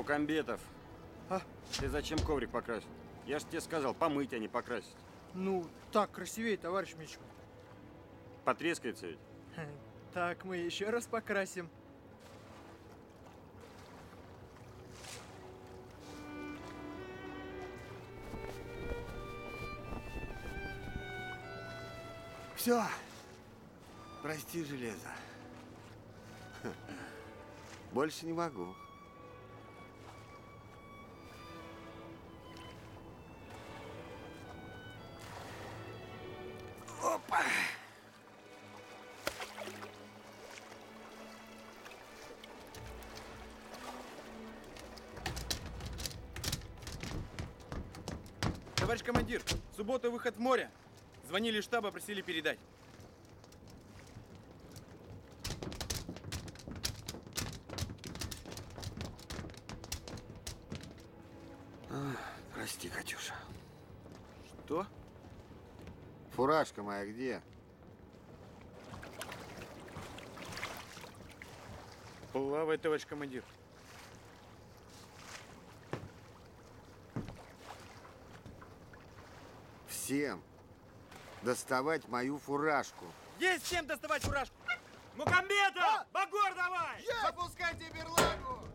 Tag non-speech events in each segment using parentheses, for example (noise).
Мукамбетов, А? ты зачем коврик покрасил? Я же тебе сказал, помыть, а не покрасить. Ну, так красивее, товарищ Мичман. Потрескается ведь. (laughs) Так, мы еще раз покрасим. Все. Прости, железо. (laughs) Больше не могу. Суббота выход в море. Звонили штаба, просили передать. Прости, Катюша. Что? Фуражка моя где? Плавает, товарищ командир. Всем доставать мою фуражку. Есть всем доставать фуражку! Мукамбетов! Багор давай! Запускайте берлагу!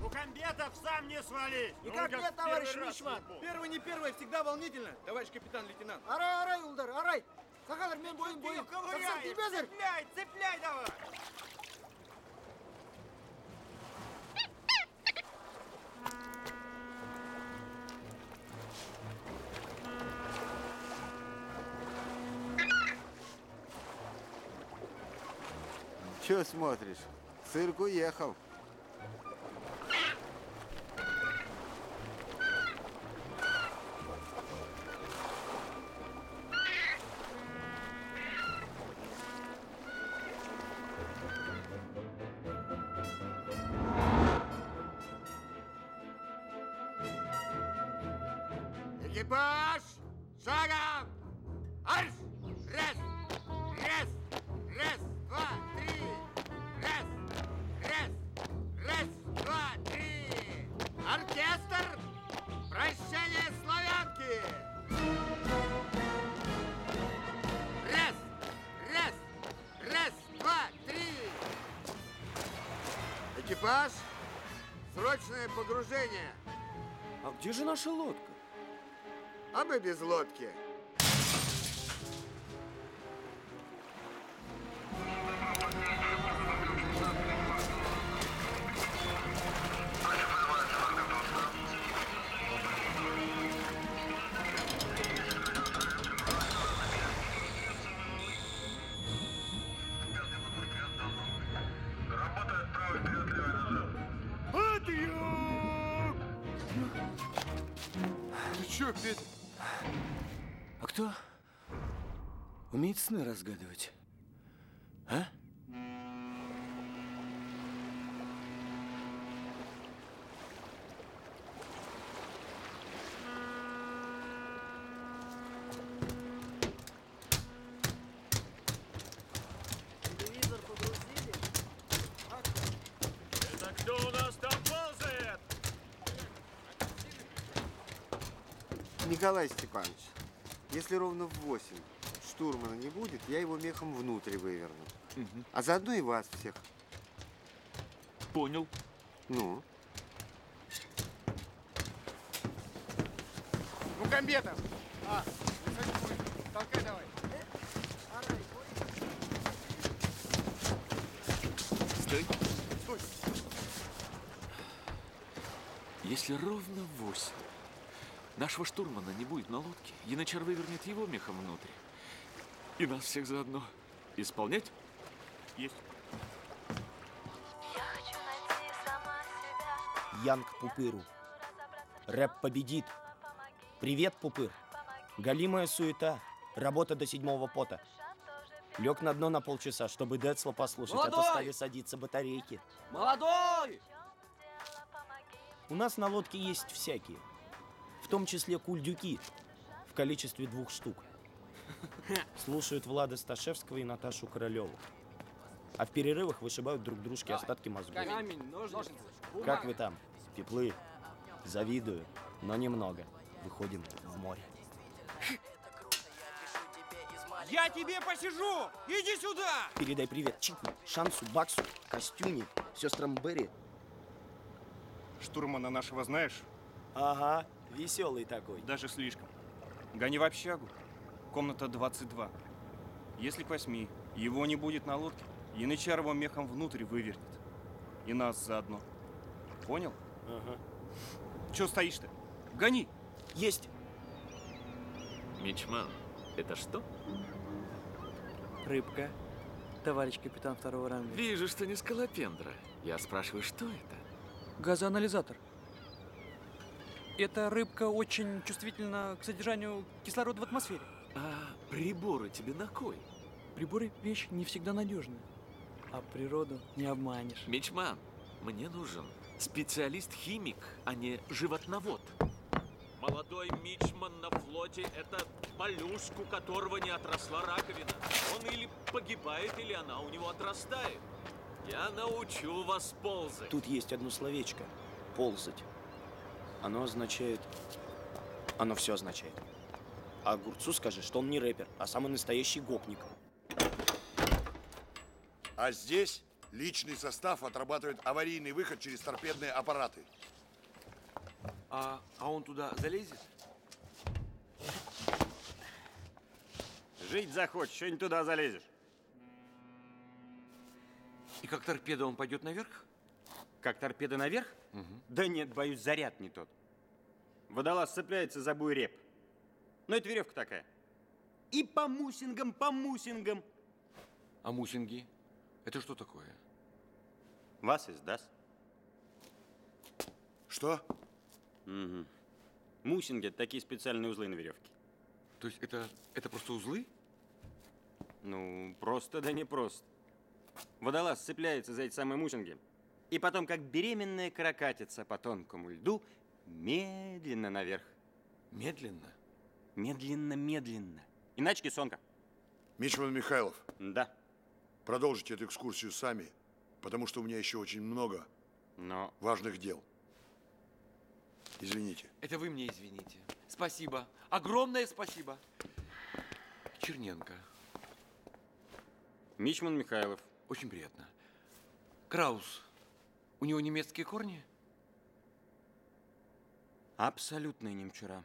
Мукамбетов, сам не свали! Ну, нет, в товарищ первый раз Мичман. ей-богу. Первый не первый, всегда волнительно, товарищ капитан-лейтенант. Арай, арай, Улдар, арай! Сахалар, мен бойым, бойым! Тибезір! Цепляй, цепляй давай! Че смотришь? Цирк уехал. Срочное погружение! А где же наша лодка? А мы без лодки. Николай Степанович, если ровно в 8 штурмана не будет, я его мехом внутрь выверну. А заодно и вас всех. Понял. Ну, Мукамбетов! А, толкай давай. Арай, Стой. Стой. Если ровно в восемь нашего штурмана не будет на лодке, Янычар вывернет его мехом внутрь. И нас всех заодно. Исполнять? Есть. Я хочу найти сама себя. Янг Пупыру. Рэп победит. Привет, Пупыр. Галимая суета. Работа до седьмого пота. Лег на дно на полчаса, чтобы Децла послушать, а то Молодой! стали садиться батарейки. Молодой! У нас на лодке есть всякие. В том числе кульдюки. В количестве двух штук. Слушают Влада Сташевского и Наташу Королеву. А в перерывах вышибают друг дружке остатки мозгов. Как вы там, пеплы? Завидую, но немного. Выходим в море. Я тебе посижу! Иди сюда! Передай привет Чику, Шансу, Баксу, Костюне, сестрам Берри. Штурмана нашего знаешь? Ага, веселый такой. Даже слишком. Гони в общагу. Комната 22. Если к восьми его не будет на лодке, янычар его мехом внутрь вывернет. И нас заодно. Понял? Ага. Че стоишь-то? Гони! Есть. Мичман, это что? Рыбка. Товарищ капитан второго ранга. Вижу, что не скалопендра. Я спрашиваю, что это? Газоанализатор. Эта рыбка очень чувствительна к содержанию кислорода в атмосфере. А приборы тебе на кой? Приборы – вещь не всегда надежная. А природу не обманешь. Мичман, мне нужен специалист-химик, а не животновод. Молодой мичман на флоте – это моллюск, у которого не отросла раковина. Он или погибает, или она у него отрастает. Я научу вас ползать. Тут есть одно словечко. Ползать. Оно означает... Оно все означает. А огурцу скажи, что он не рэпер, а самый настоящий гопник. А здесь личный состав отрабатывает аварийный выход через торпедные аппараты. А, а он туда залезет? Жить захочешь, что не туда залезешь. И как торпеда он пойдет наверх? Как торпеда наверх? Да нет, боюсь, заряд не тот. Водолаз цепляется за буй реп. Ну, это веревка такая. И по мусингам, по мусингам. А мусинги? Это что такое? Вас издаст. Что? Угу. Мусинги – это такие специальные узлы на веревке. То есть это, это просто узлы? Ну, просто да не просто. Водолаз цепляется за эти самые мусинги. И потом, как беременная каракатица по тонкому льду, медленно наверх. Медленно? Медленно-медленно. Иначе кессонка. Мичман Михайлов, Да. продолжите эту экскурсию сами, потому что у меня еще очень много Но важных дел. Извините. Это вы мне извините. Спасибо. Огромное спасибо. Черненко. Мичман Михайлов. Очень приятно. Краус. У него немецкие корни? Абсолютная немчура.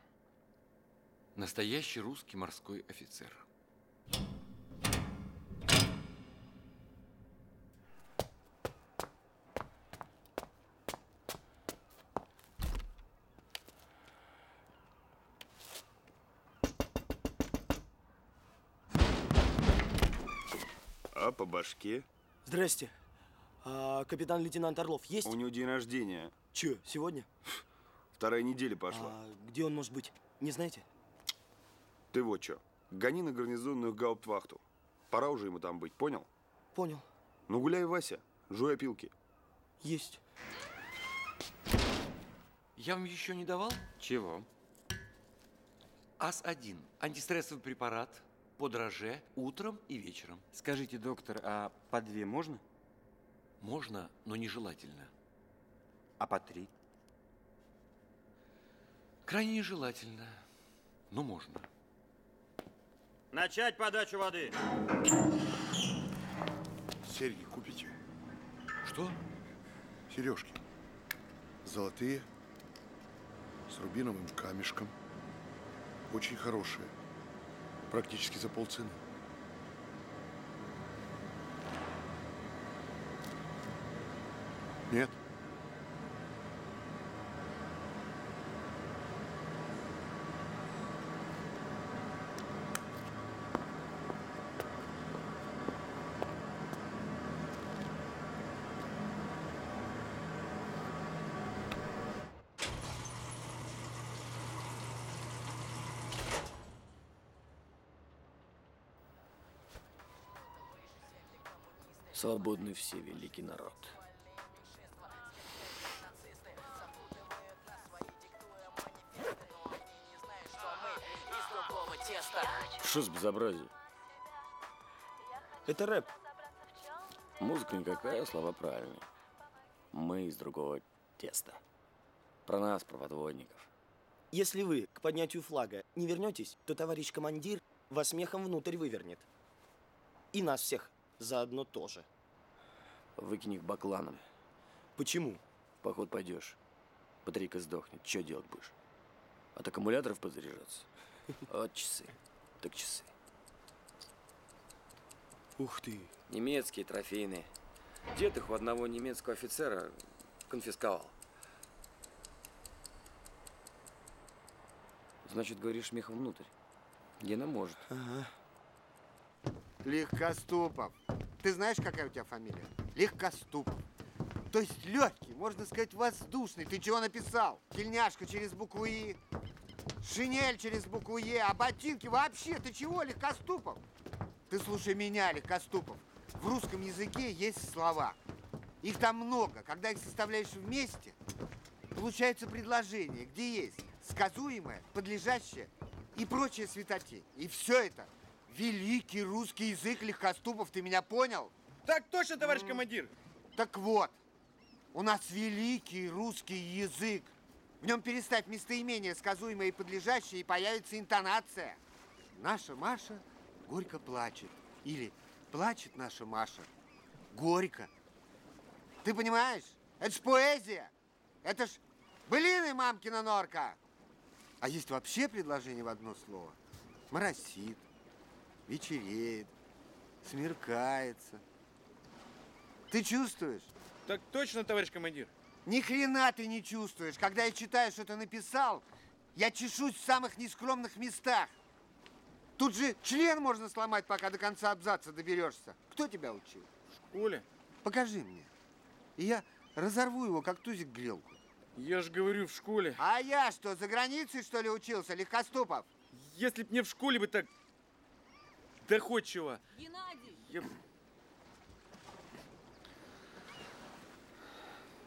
Настоящий русский морской офицер. А по башке? Здрасте. А, капитан-лейтенант Орлов есть? У него день рождения. Че, сегодня? Вторая неделя пошла. А где он может быть? Не знаете? Ты вот что, гони на гарнизонную гауптвахту. Пора уже ему там быть, понял? Понял. Ну гуляй, Вася, жуй опилки. Есть. Я вам еще не давал? Чего? АС-1. Антистрессовый препарат по дроже утром и вечером. Скажите, доктор, а по две можно? Можно, но нежелательно. А по три? Крайне нежелательно, но можно. Начать подачу воды. Серьги купите? Что? Сережки. Золотые, с рубиновым камешком. Очень хорошие. Практически за полцены. Нет? Свободный все великий народ. Что с безобразием? Это рэп. Музыка никакая, слова правильные. Мы из другого теста. Про нас, про подводников. Если вы к поднятию флага не вернетесь, то товарищ командир вас мехом внутрь вывернет. И нас всех заодно тоже. Выкинь их бакланом. Почему? В поход пойдешь. Батарейка сдохнет. Что делать будешь? От аккумуляторов подзаряжаться? (laughs) Вот часы. Так часы. Ух ты. Немецкие, трофейные. Дед их у одного немецкого офицера конфисковал. Значит, говоришь, мехом внутрь. Гена может. Ага. Легкоступов. Ты знаешь, какая у тебя фамилия? Легкоступов. То есть легкий, можно сказать, воздушный. Ты чего написал? Тельняшка через букву И, шинель через букву Е, а ботинки вообще, ты чего, Легкоступов? Ты слушай меня, Легкоступов. В русском языке есть слова. Их там много. Когда их составляешь вместе, получается предложение, где есть сказуемое, подлежащее и прочее светотень. И все это великий русский язык Легкоступов. Ты меня понял? Так точно, товарищ командир. Так вот, у нас великий русский язык. В нем переставь местоимение, сказуемое и подлежащее, и появится интонация. Наша Маша горько плачет. Или плачет наша Маша горько. Ты понимаешь? Это ж поэзия. Это ж былины мамкина норка. А есть вообще предложение в одно слово. Моросит, вечереет, смеркается. Ты чувствуешь? Так точно, товарищ командир. Ни хрена ты не чувствуешь. Когда я читаю, что ты написал, я чешусь в самых нескромных местах. Тут же член можно сломать, пока до конца абзаца доберешься. Кто тебя учил? В школе. Покажи мне. И я разорву его, как тузик грелку. Я же говорю, в школе. А я что, за границей, что ли, учился, Легкоступов? Если б мне в школе бы так доходчиво. Геннадий! Я...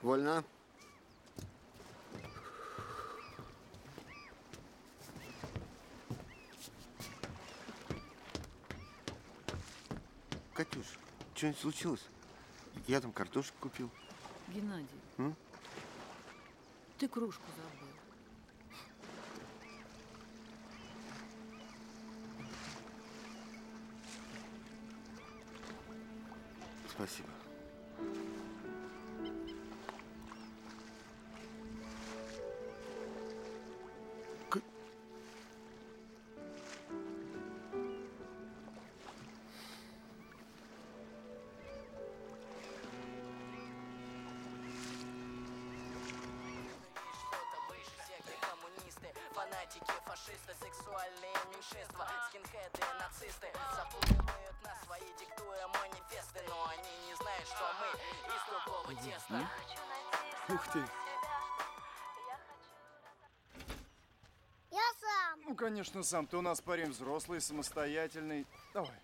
Вольно. Катюш, что-нибудь случилось? Я там картошку купил. Геннадий, М? ты кружку забыл. Спасибо. Конечно, сам. Ты у нас парень взрослый, самостоятельный. Давай.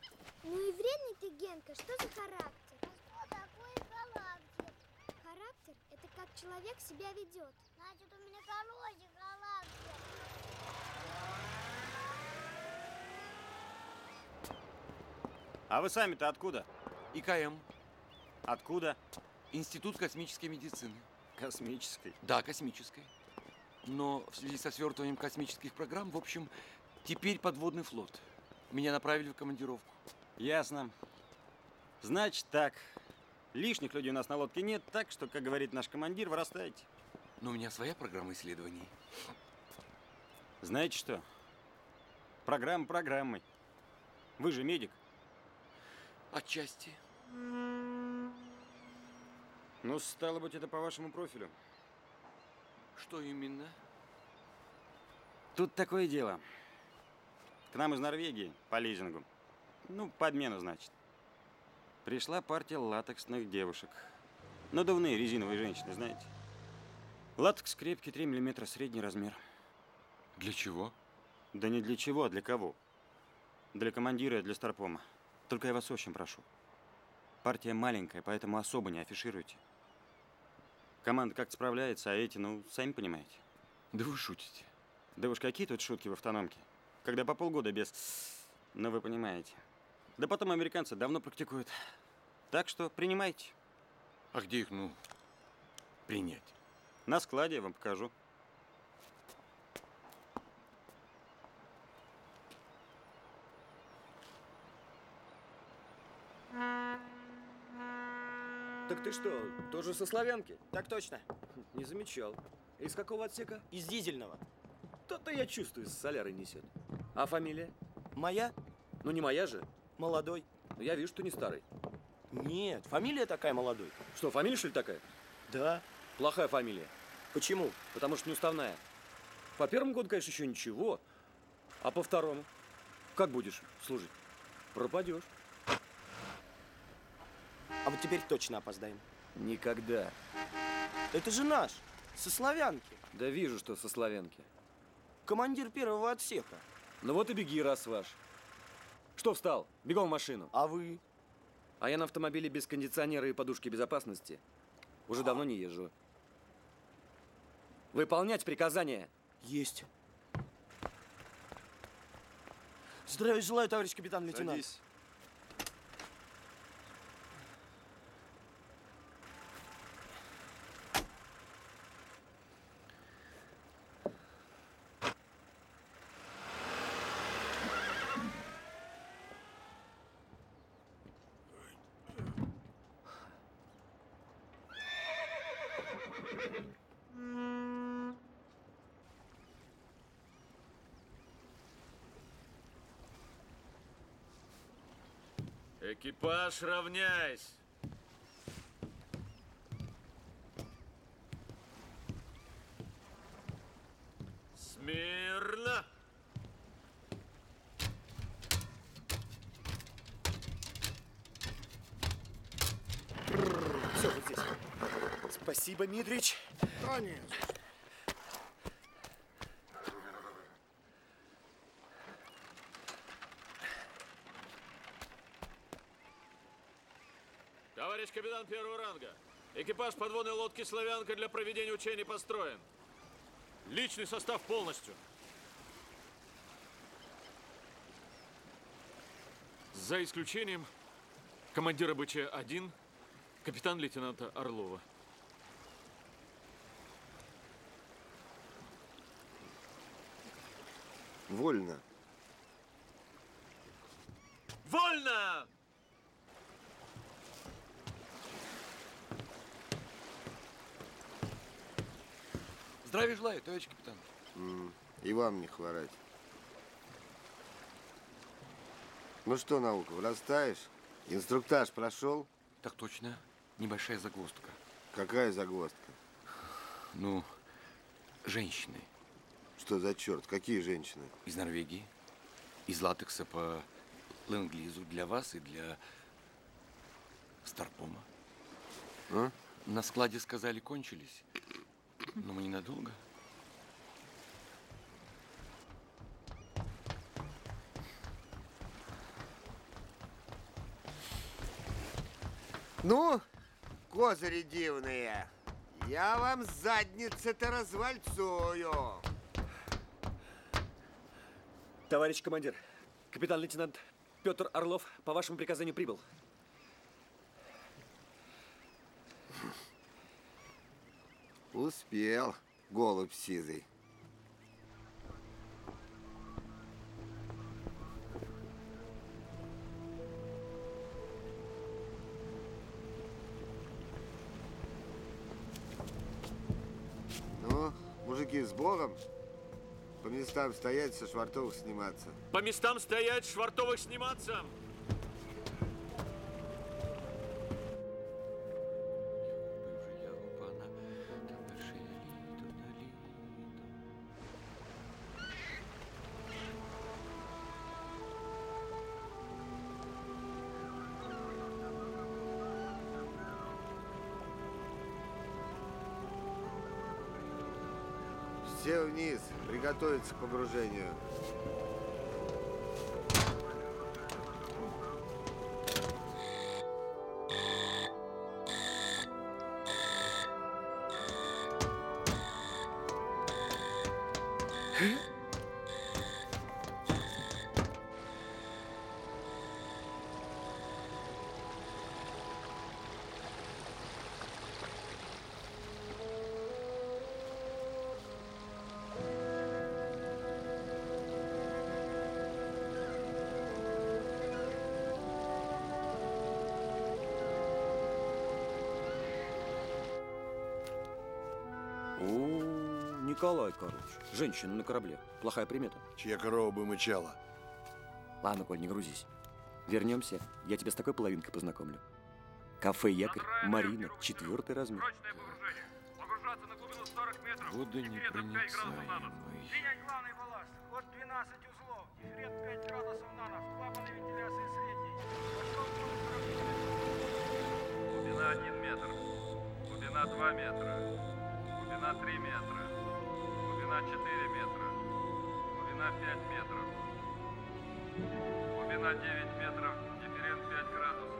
Ну и вредный ты, Генка. Что за характер? А что такое характер? Характер – это как человек себя ведет. Значит, у меня хороший характер. А вы сами-то откуда? ИКМ. Откуда? Институт космической медицины. Космической? Да, космической. Но в связи со свертыванием космических программ, в общем, теперь подводный флот. Меня направили в командировку. Ясно. Значит так. Лишних людей у нас на лодке нет, так что, как говорит наш командир, вырастайте. Но у меня своя программа исследований. Знаете что? Программа программой. Вы же медик. Отчасти. Ну, стало быть, это по вашему профилю. Что именно? Тут такое дело. К нам из Норвегии по лизингу. Ну, по обмену, значит. Пришла партия латексных девушек. Надувные резиновые женщины, знаете. Латекс крепкий, 3 миллиметра, средний размер. Для чего? Да не для чего, а для кого. Для командира и для старпома. Только я вас очень прошу. Партия маленькая, поэтому особо не афишируйте. Команда как-то справляется, а эти, ну, сами понимаете. Да вы шутите. Да уж какие тут шутки в автономке. Когда по полгода без... Ну, вы понимаете. Да потом американцы давно практикуют. Так что принимайте. А где их, ну, принять? На складе я вам покажу. Что, тоже со славянки? Так точно. Не замечал. Из какого отсека? Из дизельного. То-то я чувствую, с солярой несет. А фамилия? Моя? Ну не моя же. Молодой. Но я вижу, что не старый. Нет, фамилия такая молодой. Что, фамилия что ли такая? Да. Плохая фамилия. Почему? Потому что неуставная. По первому году, конечно, еще ничего. А по второму? Как будешь служить? Пропадешь. А вот теперь точно опоздаем. Никогда. Это же наш, со славянки. Да вижу, что со славянки. Командир первого отсека. Ну вот и беги, раз ваш. Что встал? Бегом в машину. А вы? А я на автомобиле без кондиционера и подушки безопасности уже давно не езжу. Выполнять приказания. Есть. Здравия желаю, товарищ капитан-лейтенант. Садись. Экипаж, равняйсь! Смирно! Все вот здесь. Спасибо, Митрич. Конечно. Товарищ капитан первого ранга, экипаж подводной лодки «Славянка» для проведения учений построен. Личный состав полностью. За исключением командира БЧ-1, капитан-лейтенанта Орлова. Вольно. Здравия желаю, товарищ капитан. И вам не хворать. Ну что, наука, вырастаешь? Инструктаж прошел? Так точно. Небольшая загвоздка. Какая загвоздка? Ну, женщины Что за черт? Какие женщины? из Норвегии, из латекса по ленд-лизу для вас и для Старпома. А? На складе сказали, кончились. Но мы ненадолго. Ну, козыри дивные, я вам задницы-то развальцую. Товарищ командир, капитан-лейтенант Петр Орлов по вашему приказанию прибыл. Успел, голубь сизый. Ну, мужики, с Богом. По местам стоять, со швартовых сниматься. По местам стоять, швартовых сниматься! Приготовиться к погружению. Николай, короче. Женщина на корабле. Плохая примета. Чья корова бы мычала? Ладно, Коль, не грузись. Вернемся, я тебя с такой половинкой познакомлю. Кафе «Якорь», Марина, четвертый размер. Водонепроницаемый. Принять главный балласт. Ход 12 узлов. Дифферент 5 градусов нанов. Клапаны вентиляции средний. Глубина 1 метр. Глубина 2 метра. Глубина 3 метра. Глубина 4 метра. Глубина 5 метров. Глубина 9 метров. Дифферент 5 градусов.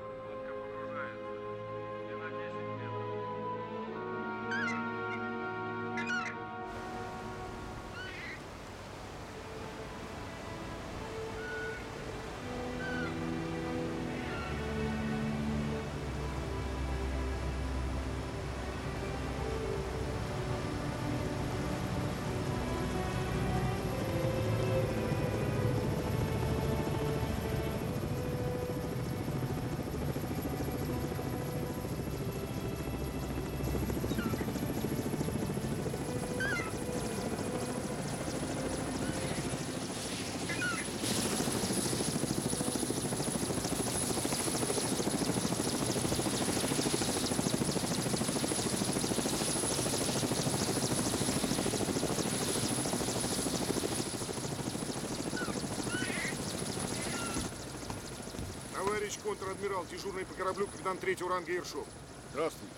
Контр-адмирал, дежурный по кораблю, капитан третьего ранга Ершов. Здравствуйте.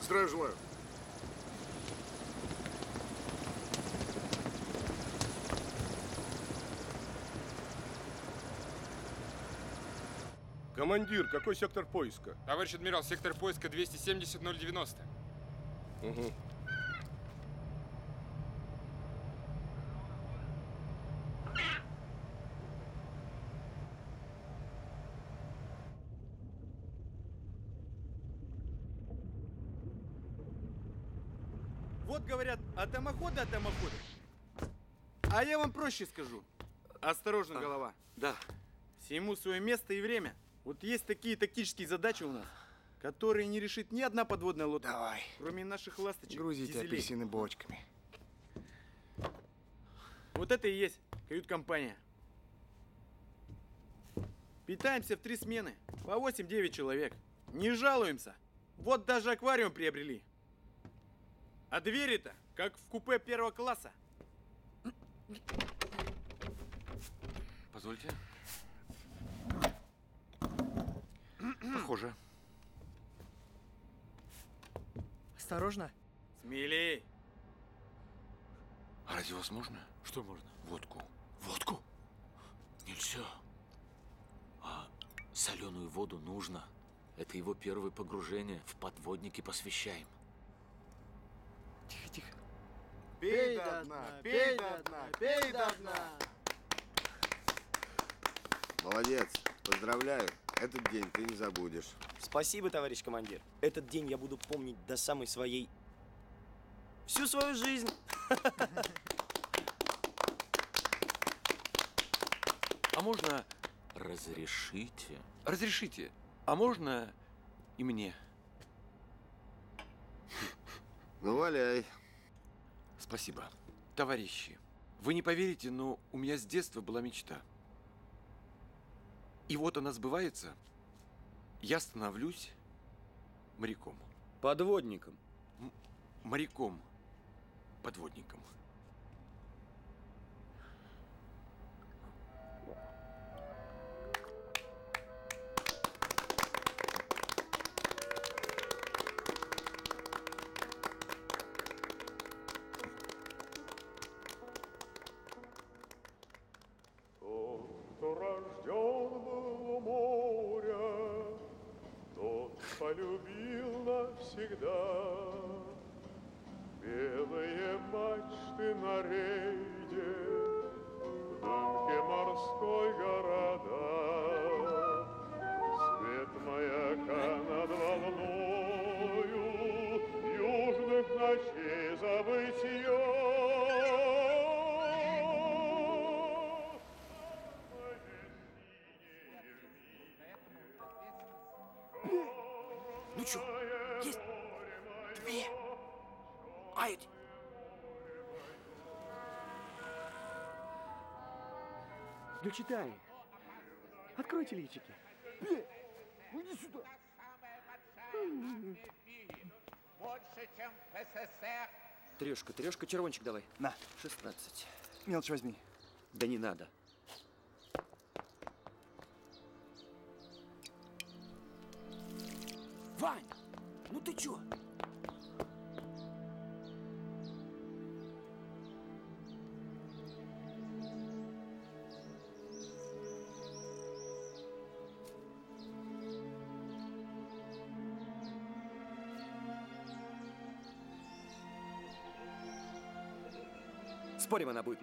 Здравия желаю. Командир, какой сектор поиска? Товарищ адмирал, сектор поиска 270-090. Угу. Вот говорят, атомоходы, атомоходы. А я вам проще скажу. Осторожно, голова. Да. Всему свое место и время. Вот есть такие тактические задачи у нас, которые не решит ни одна подводная лодка. Давай. Кроме наших ласточек. Грузите дизелей. апельсины бочками. Вот это и есть кают-компания. Питаемся в три смены. По 8-9 человек. Не жалуемся. Вот даже аквариум приобрели. А двери-то, как в купе первого класса. Позвольте. Похоже. Осторожно. Смелей. А разве возможно? Что можно? Водку. Водку? Нельзя. А соленую воду нужно. Это его первое погружение. В подводники посвящаем. Тихо, тихо. Пей до дна, пей до дна, пей до дна. Молодец, поздравляю. Этот день ты не забудешь. Спасибо, товарищ командир. Этот день я буду помнить до самой своей... Всю свою жизнь. (laughs) А можно... Разрешите? Разрешите. А можно и мне? Ну, валяй. Спасибо. Товарищи, вы не поверите, но у меня с детства была мечта. И вот она сбывается. Я становлюсь моряком. Подводником. М- моряком. Подводником. Ну читай. Откройте личики. Иди сюда. Больше, чем в СССР. Трешка, трешка, червончик давай. На. 16. Мелочь возьми. Да не надо.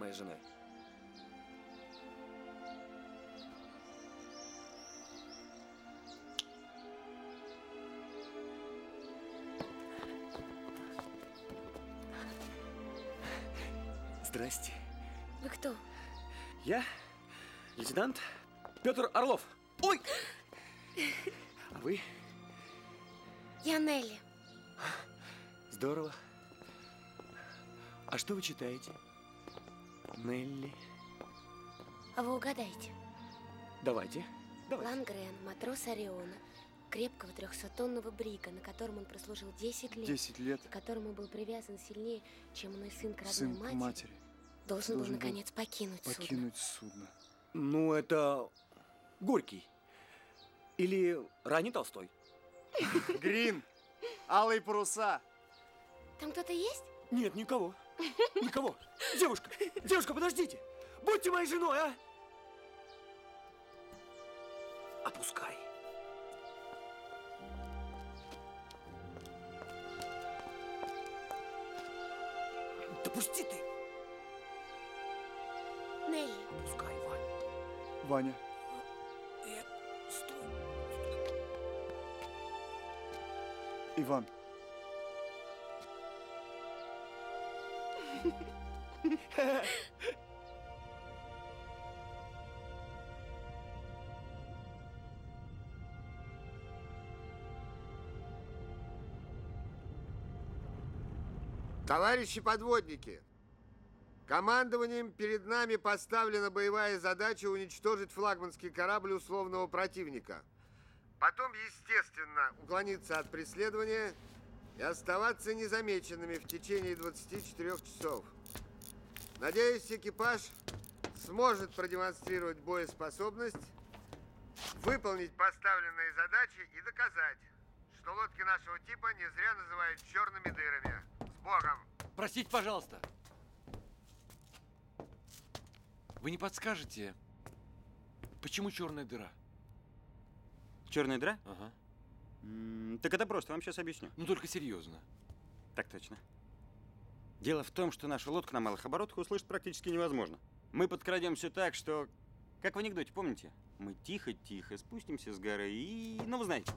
Моей женой. Здрасте. Вы кто? Я лейтенант Петр Орлов. Ой! А вы? Я Нелли. Здорово. А что вы читаете? Нелли. А вы угадайте. Давайте. Лангрен, матрос Ориона, крепкого трехсоттонного брига, на котором он прослужил 10 лет. 10 лет. И к которому был привязан сильнее, чем мой сын к родной Сын матери. матери. Должен, Должен был, был наконец, покинуть, судно. Покинуть судно. Ну, это Горький. Или ранний Толстой. Грин. Алые паруса. Там кто-то есть? Нет, никого. Никого. Девушка, девушка, подождите. Будьте моей женой, а? Опускай. Да пусти ты. Нелли. Опускай, Вань. Ваня. Э, стой. Иван. Товарищи подводники, командованием перед нами поставлена боевая задача уничтожить флагманский корабль условного противника. Потом, естественно, уклониться от преследования и оставаться незамеченными в течение 24 часов. Надеюсь, экипаж сможет продемонстрировать боеспособность, выполнить поставленные задачи и доказать, что лодки нашего типа не зря называют черными дырами. С Богом! Простите, пожалуйста. Вы не подскажете, почему черная дыра? Черная дыра? Ага. М, Так это просто, вам сейчас объясню. Ну только серьезно. Так точно. Дело в том, что нашу лодку на малых оборотах услышать практически невозможно. Мы подкрадемся так, что... Как в анекдоте, помните? Мы тихо-тихо спустимся с горы и... Ну, вы знаете.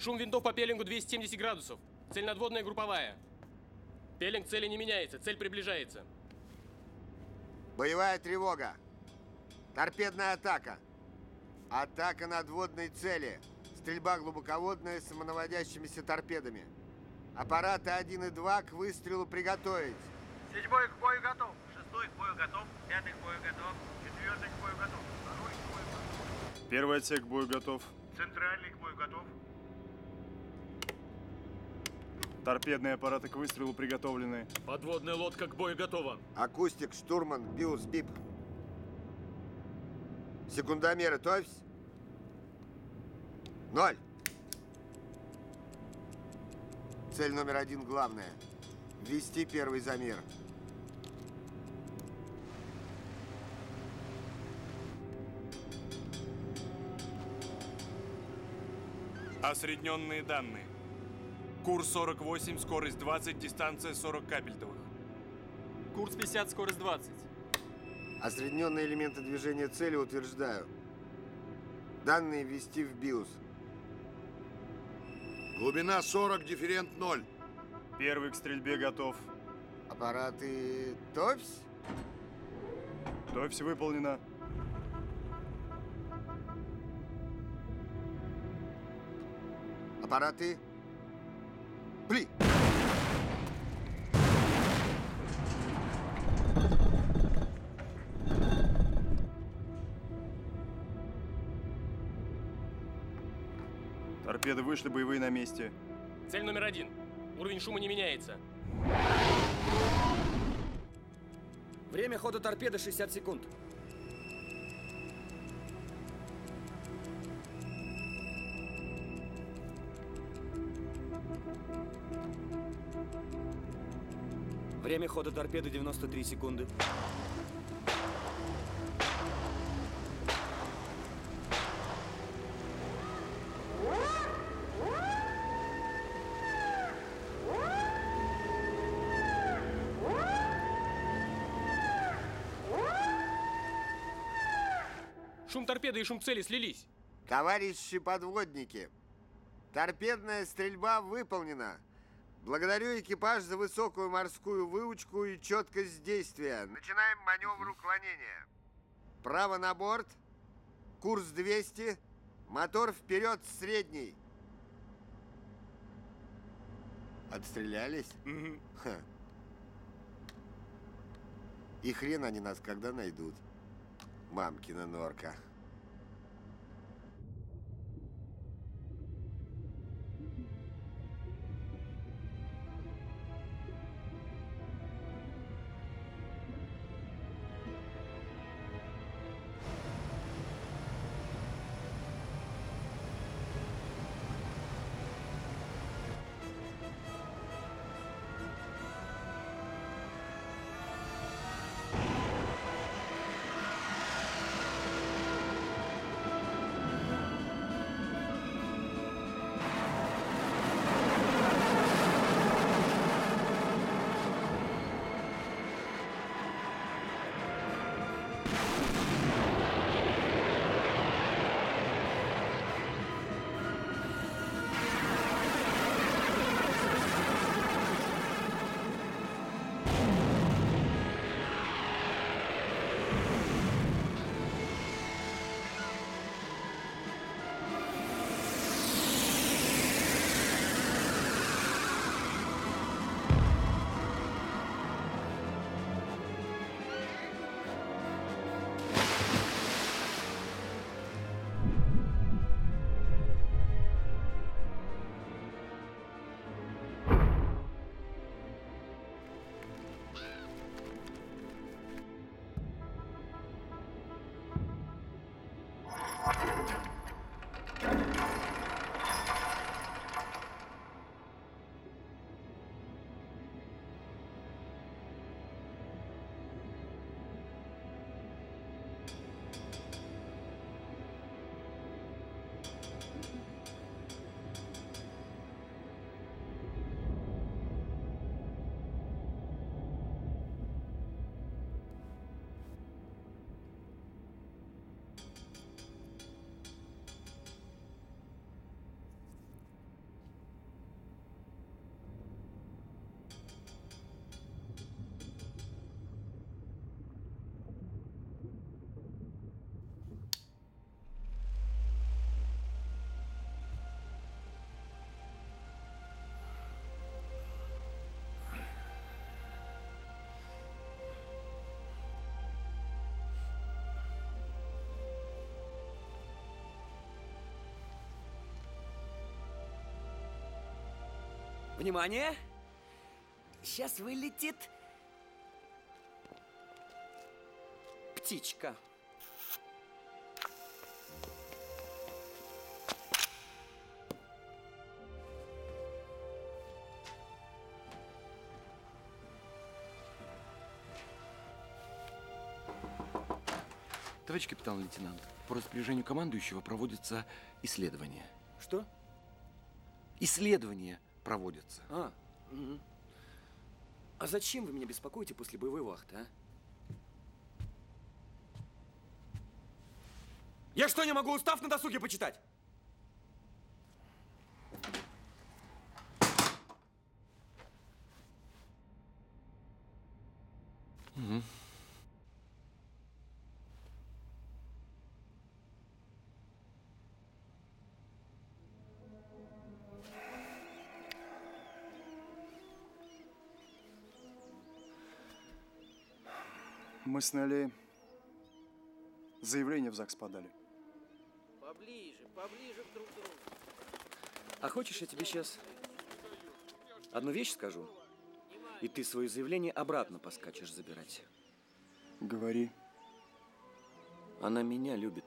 Шум винтов по пеленгу 270 градусов. Цель надводная групповая. Пеленг цели не меняется, цель приближается. Боевая тревога. Торпедная атака. Атака надводной цели. Стрельба глубоководная с самонаводящимися торпедами. Аппараты 1 и 2 к выстрелу приготовить. Седьмой к бою готов. Шестой к бою готов. Пятый к бою готов. Четвертый к бою готов. Второй к бою готов. Первый отсек к бою готов. Центральный к бою готов. Торпедные аппараты к выстрелу приготовлены. Подводная лодка к бою готова. Акустик, штурман, биус, бип. Секундомеры, товсь. Ноль. Цель номер один главная. Ввести первый замер. Осредненные данные. Курс 48, скорость 20, дистанция 40 капельтовых. Курс 50, скорость 20. Осредненные элементы движения цели утверждаю. Данные ввести в БИУС. Глубина 40, дифферент 0. Первый к стрельбе готов. Аппараты ТОВС? ТОВС выполнено. Аппараты? Пли! Торпеды вышли, боевые на месте. Цель номер один. Уровень шума не меняется. Время хода торпеды 60 секунд. Время хода торпеды 93 секунды. Шум торпеды и шум цели слились. Товарищи подводники, торпедная стрельба выполнена. Благодарю экипаж за высокую морскую выучку и четкость действия. Начинаем маневр уклонения. Право на борт. Курс 200. Мотор вперед средний. Отстрелялись? Ха. И хрен они нас когда найдут. Мамкина норка. Внимание! Сейчас вылетит птичка. Товарищ капитан-лейтенант, по распоряжению командующего проводится исследование. Что? Исследование проводится. А, мгм. а зачем вы меня беспокоите после боевой вахты, а? Я что, не могу устав на досуге почитать? Мы с Нелли заявление в ЗАГС подали. Поближе, поближе друг к другу. А хочешь, я тебе сейчас одну вещь скажу? И ты свое заявление обратно поскачешь забирать. Говори. Она меня любит.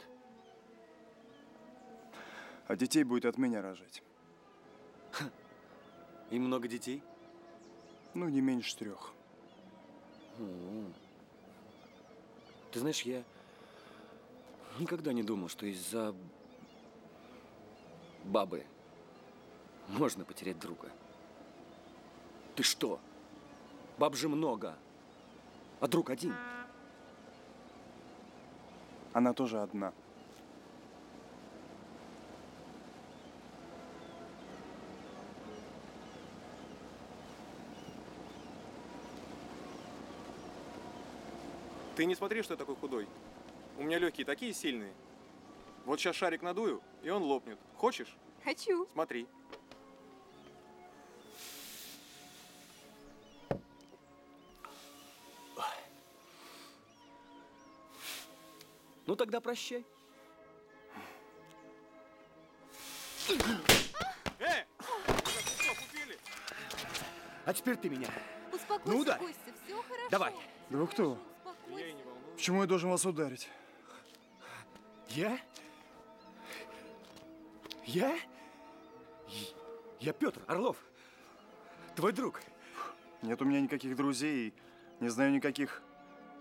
А детей будет от меня рожать. И много детей? Ну, не меньше трех. М. Ты знаешь, я никогда не думал, что из-за бабы можно потерять друга. Ты что? Баб же много, а друг один. Она тоже одна. Ты не смотри, что я такой худой. У меня легкие такие сильные. Вот сейчас шарик надую, и он лопнет. Хочешь? Хочу. Смотри. Ну тогда прощай. Э! А теперь ты меня. Успокойся, Ну, ударь. Костя, все хорошо. Давай. Да вы кто? Почему я должен вас ударить? Я? Я? Я Петр Орлов. Твой друг. Нет у меня никаких друзей и не знаю никаких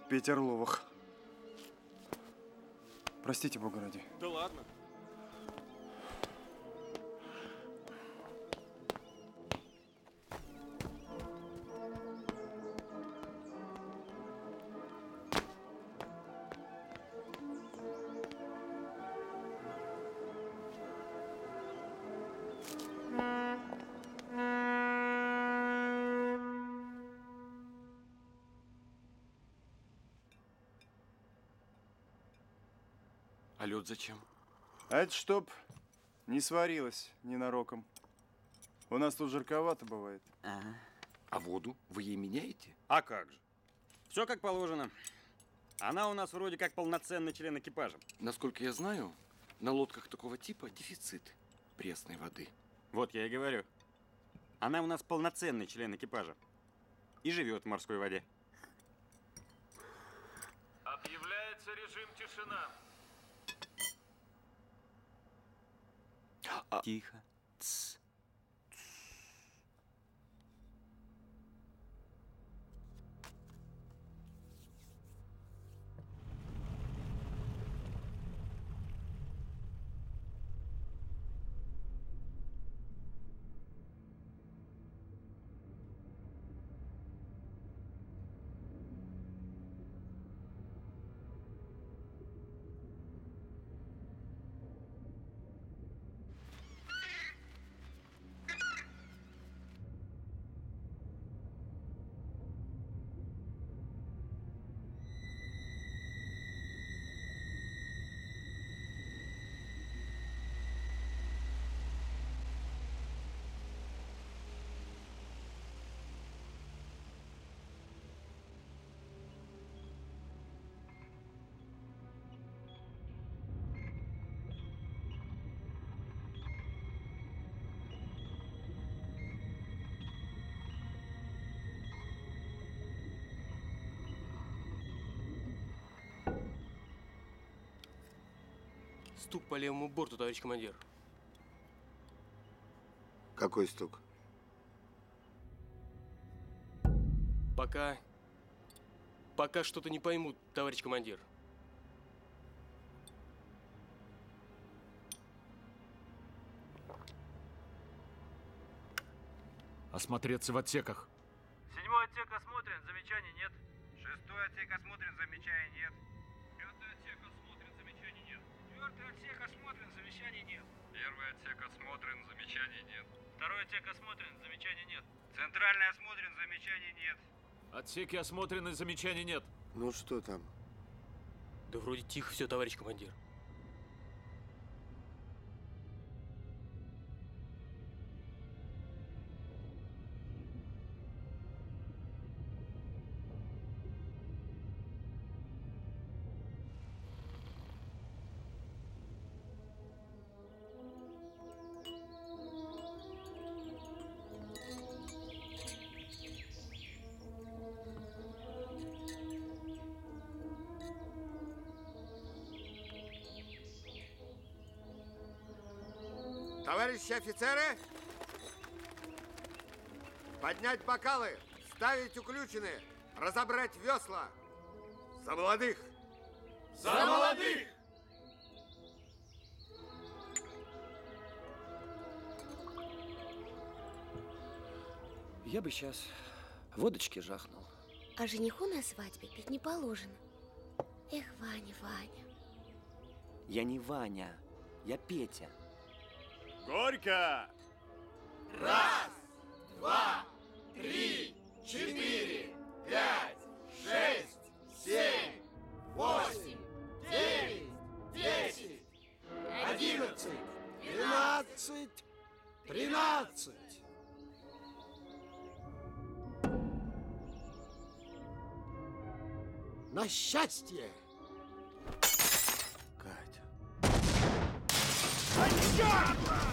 Петерловых. Простите, Бога ради. Да ладно. Лед зачем? А это чтоб не сварилось ненароком. У нас тут жарковато бывает. А воду вы ей меняете? А как же? Все как положено. Она у нас вроде как полноценный член экипажа. Насколько я знаю, на лодках такого типа дефицит пресной воды. Вот я и говорю. Она у нас полноценный член экипажа. И живет в морской воде. Объявляется режим тишина. Тихо. Стук по левому борту, товарищ командир. Какой стук? Пока... Пока что-то не поймут, товарищ командир. Осмотреться в отсеках. Седьмой отсек осмотрен, замечаний нет. Шестой отсек осмотрен, замечаний нет. Четвертый отсек осмотрен, замечаний нет. Первый отсек осмотрен, замечаний нет. Второй отсек осмотрен, замечаний нет. Центральный осмотрен, замечаний нет. Отсеки осмотрены, замечаний нет. Ну что там? Да вроде тихо все, товарищ командир. Офицеры! Поднять бокалы, ставить уключены, разобрать весла. За молодых! За молодых! Я бы сейчас водочки жахнул. А жениху на свадьбе пить не положено. Эх, Ваня, Ваня. Я не Ваня, я Петя. Горько! Раз, два, три, четыре, пять, шесть, семь, восемь, девять, десять, одиннадцать, двенадцать, тринадцать. На счастье! Катя. Аварийная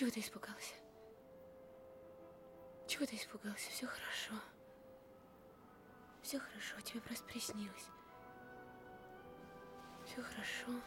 чего ты испугался? Чего ты испугался? Все хорошо. Все хорошо, тебе просто приснилось. Все хорошо.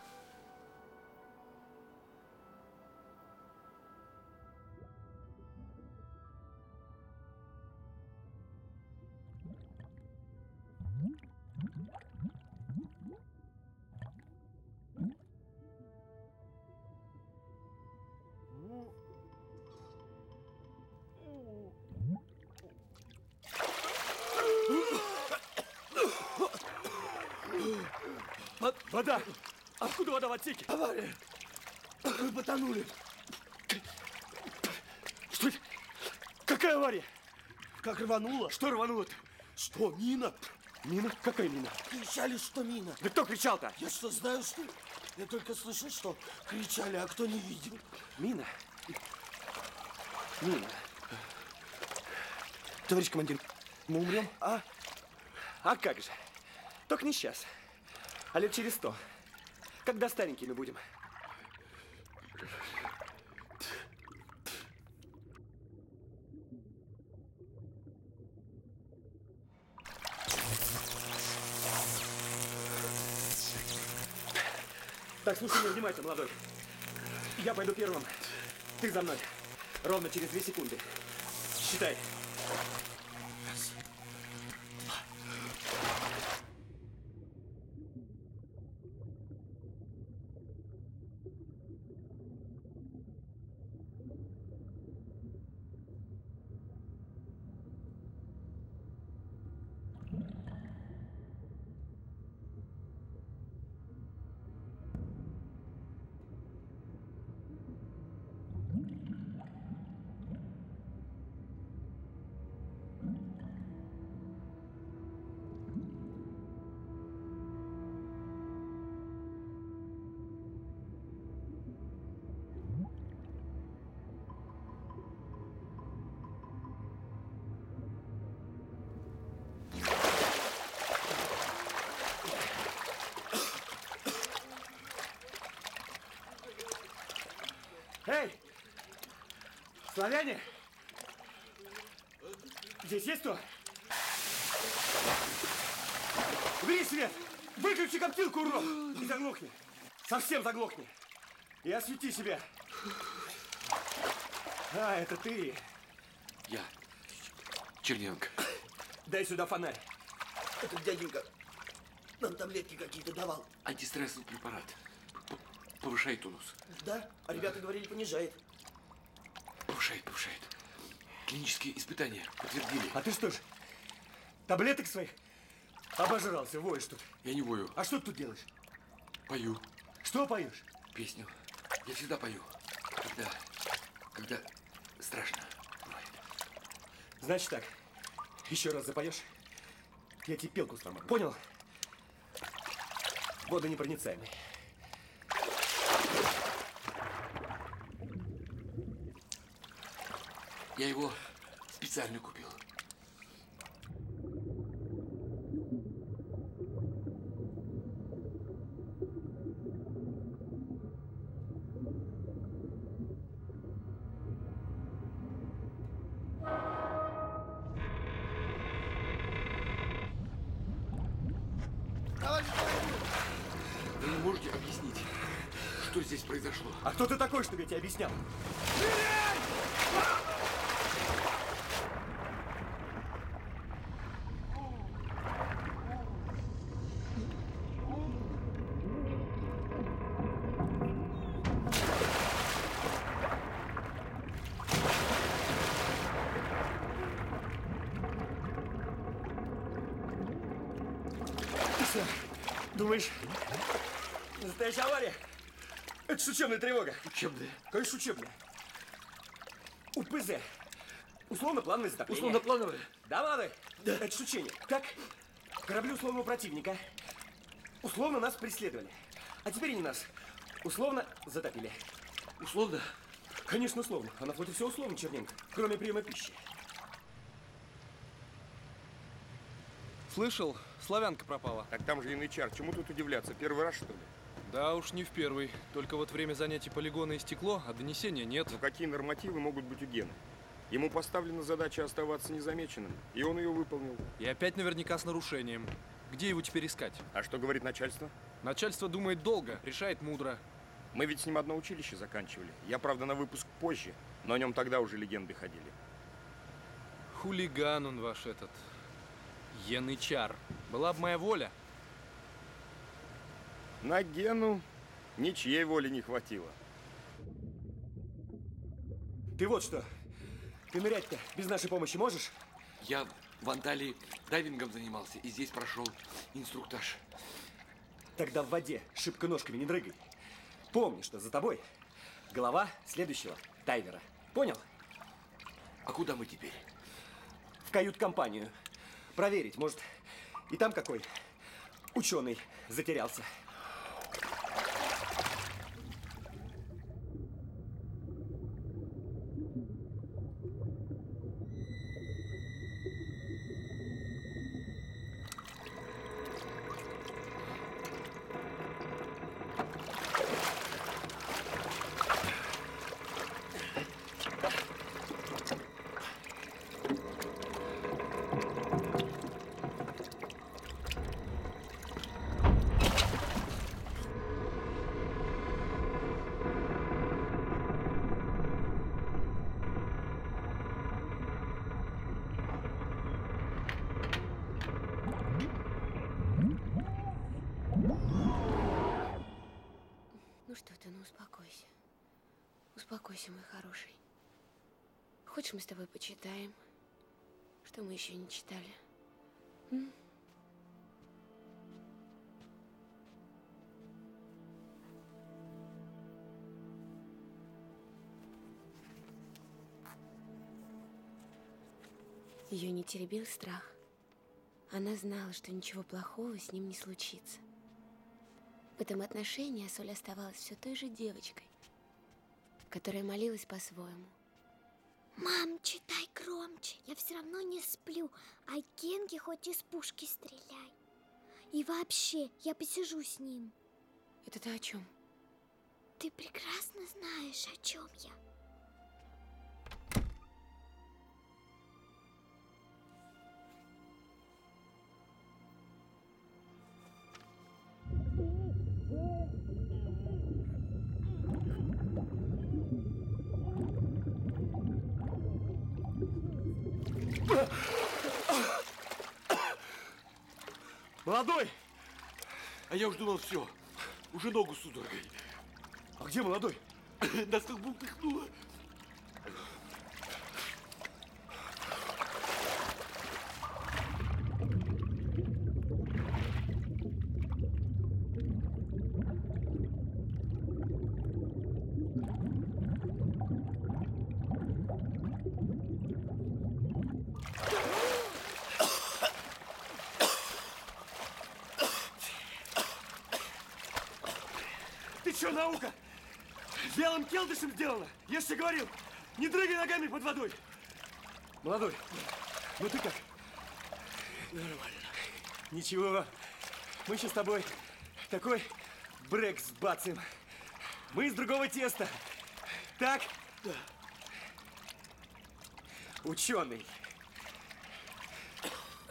Вода в отсеке? Авария! Мы потонули. Что это? Какая авария? Как рвануло? Что рвануло-то? Что, мина? Мина? Какая мина? Кричали, что мина. Да кто кричал-то? Я что, знаю, что? Я только слышал, что кричали, а кто не видел. Мина? Мина. Товарищ командир, мы умрем? А? А как же? Только не сейчас. А лет через сто. Когда старенькими будем. Так, слушай меня внимательно, молодой. Я пойду первым. Ты за мной. Ровно через две секунды. Считай. Славяне! Здесь есть кто? Убери свет! Выключи коптилку, урод! И заглохни! Совсем заглохни! И освети себя! А, это ты! Я. Черненко. Дай сюда фонарь. Этот дяденька нам таблетки какие-то давал. Антистрессовый препарат. П- Повышает тонус. Да? А ребята говорили, понижает. Повышает, повышает. Клинические испытания подтвердили. А ты что ж, таблеток своих обожрался, воешь тут? Я не вою. А что ты тут делаешь? Пою. Что поешь? Песню. Я всегда пою. Когда... Когда страшно. Значит так, еще раз запоешь, я тебе пелку сломаю. Понял? Водонепроницаемый. Я его специально купил. Вы не можете объяснить, что здесь произошло? А кто ты такой, чтобы я тебе объяснял? Ты что, думаешь, настоящая авария? Это ж учебная тревога. Учебная? Конечно, учебная. УПЗ. Условно-плановое затопление. Условно-плановое? Да, молодой? Да. Это ж учение. Как? Корабли условного противника. Условно нас преследовали. А теперь они нас условно затопили. Условно? Конечно, условно. А на флоте все условно, Черненко. Кроме приема пищи. Слышал, славянка пропала. Так там же янычар. Чему тут удивляться? Первый раз, что ли? Да уж не в первый. Только вот время занятий полигона истекло, а донесения нет. Ну какие нормативы могут быть у Гены? Ему поставлена задача оставаться незамеченным, и он ее выполнил. И опять наверняка с нарушением. Где его теперь искать? А что говорит начальство? Начальство думает долго, решает мудро. Мы ведь с ним одно училище заканчивали. Я, правда, на выпуск позже, но о нем тогда уже легенды ходили. Хулиган он ваш этот. Янычар. Была бы моя воля. На Гену ничьей воли не хватило. Ты вот что. Ты нырять-то без нашей помощи можешь? Я в Анталии дайвингом занимался и здесь прошел инструктаж. Тогда в воде шибко ножками не дрыгай. Помни, что за тобой голова следующего дайвера. Понял? А куда мы теперь? В кают-компанию. Проверить, может, И там какой? Ученый затерялся. Еще не читали? М? Ее не теребил страх. Она знала, что ничего плохого с ним не случится. В этом отношении Соль оставалась все той же девочкой, которая молилась по-своему. Мам, читай громче. Я все равно не сплю. А Генки хоть из пушки стреляй. И вообще, я посижу с ним. Это ты о чем? Ты прекрасно знаешь, о чем я. Молодой! А я уж думал, все. Уже ногу судорогой. А где молодой? Нас как бултыхнуло. Ты что, наука? Келдышем сделано. Я же тебе говорил, не дрыгай ногами под водой. Молодой, ну ты как? Нормально. Ничего, мы сейчас с тобой такой брек сбацаем. Мы из другого теста. Так? Да. Ученый.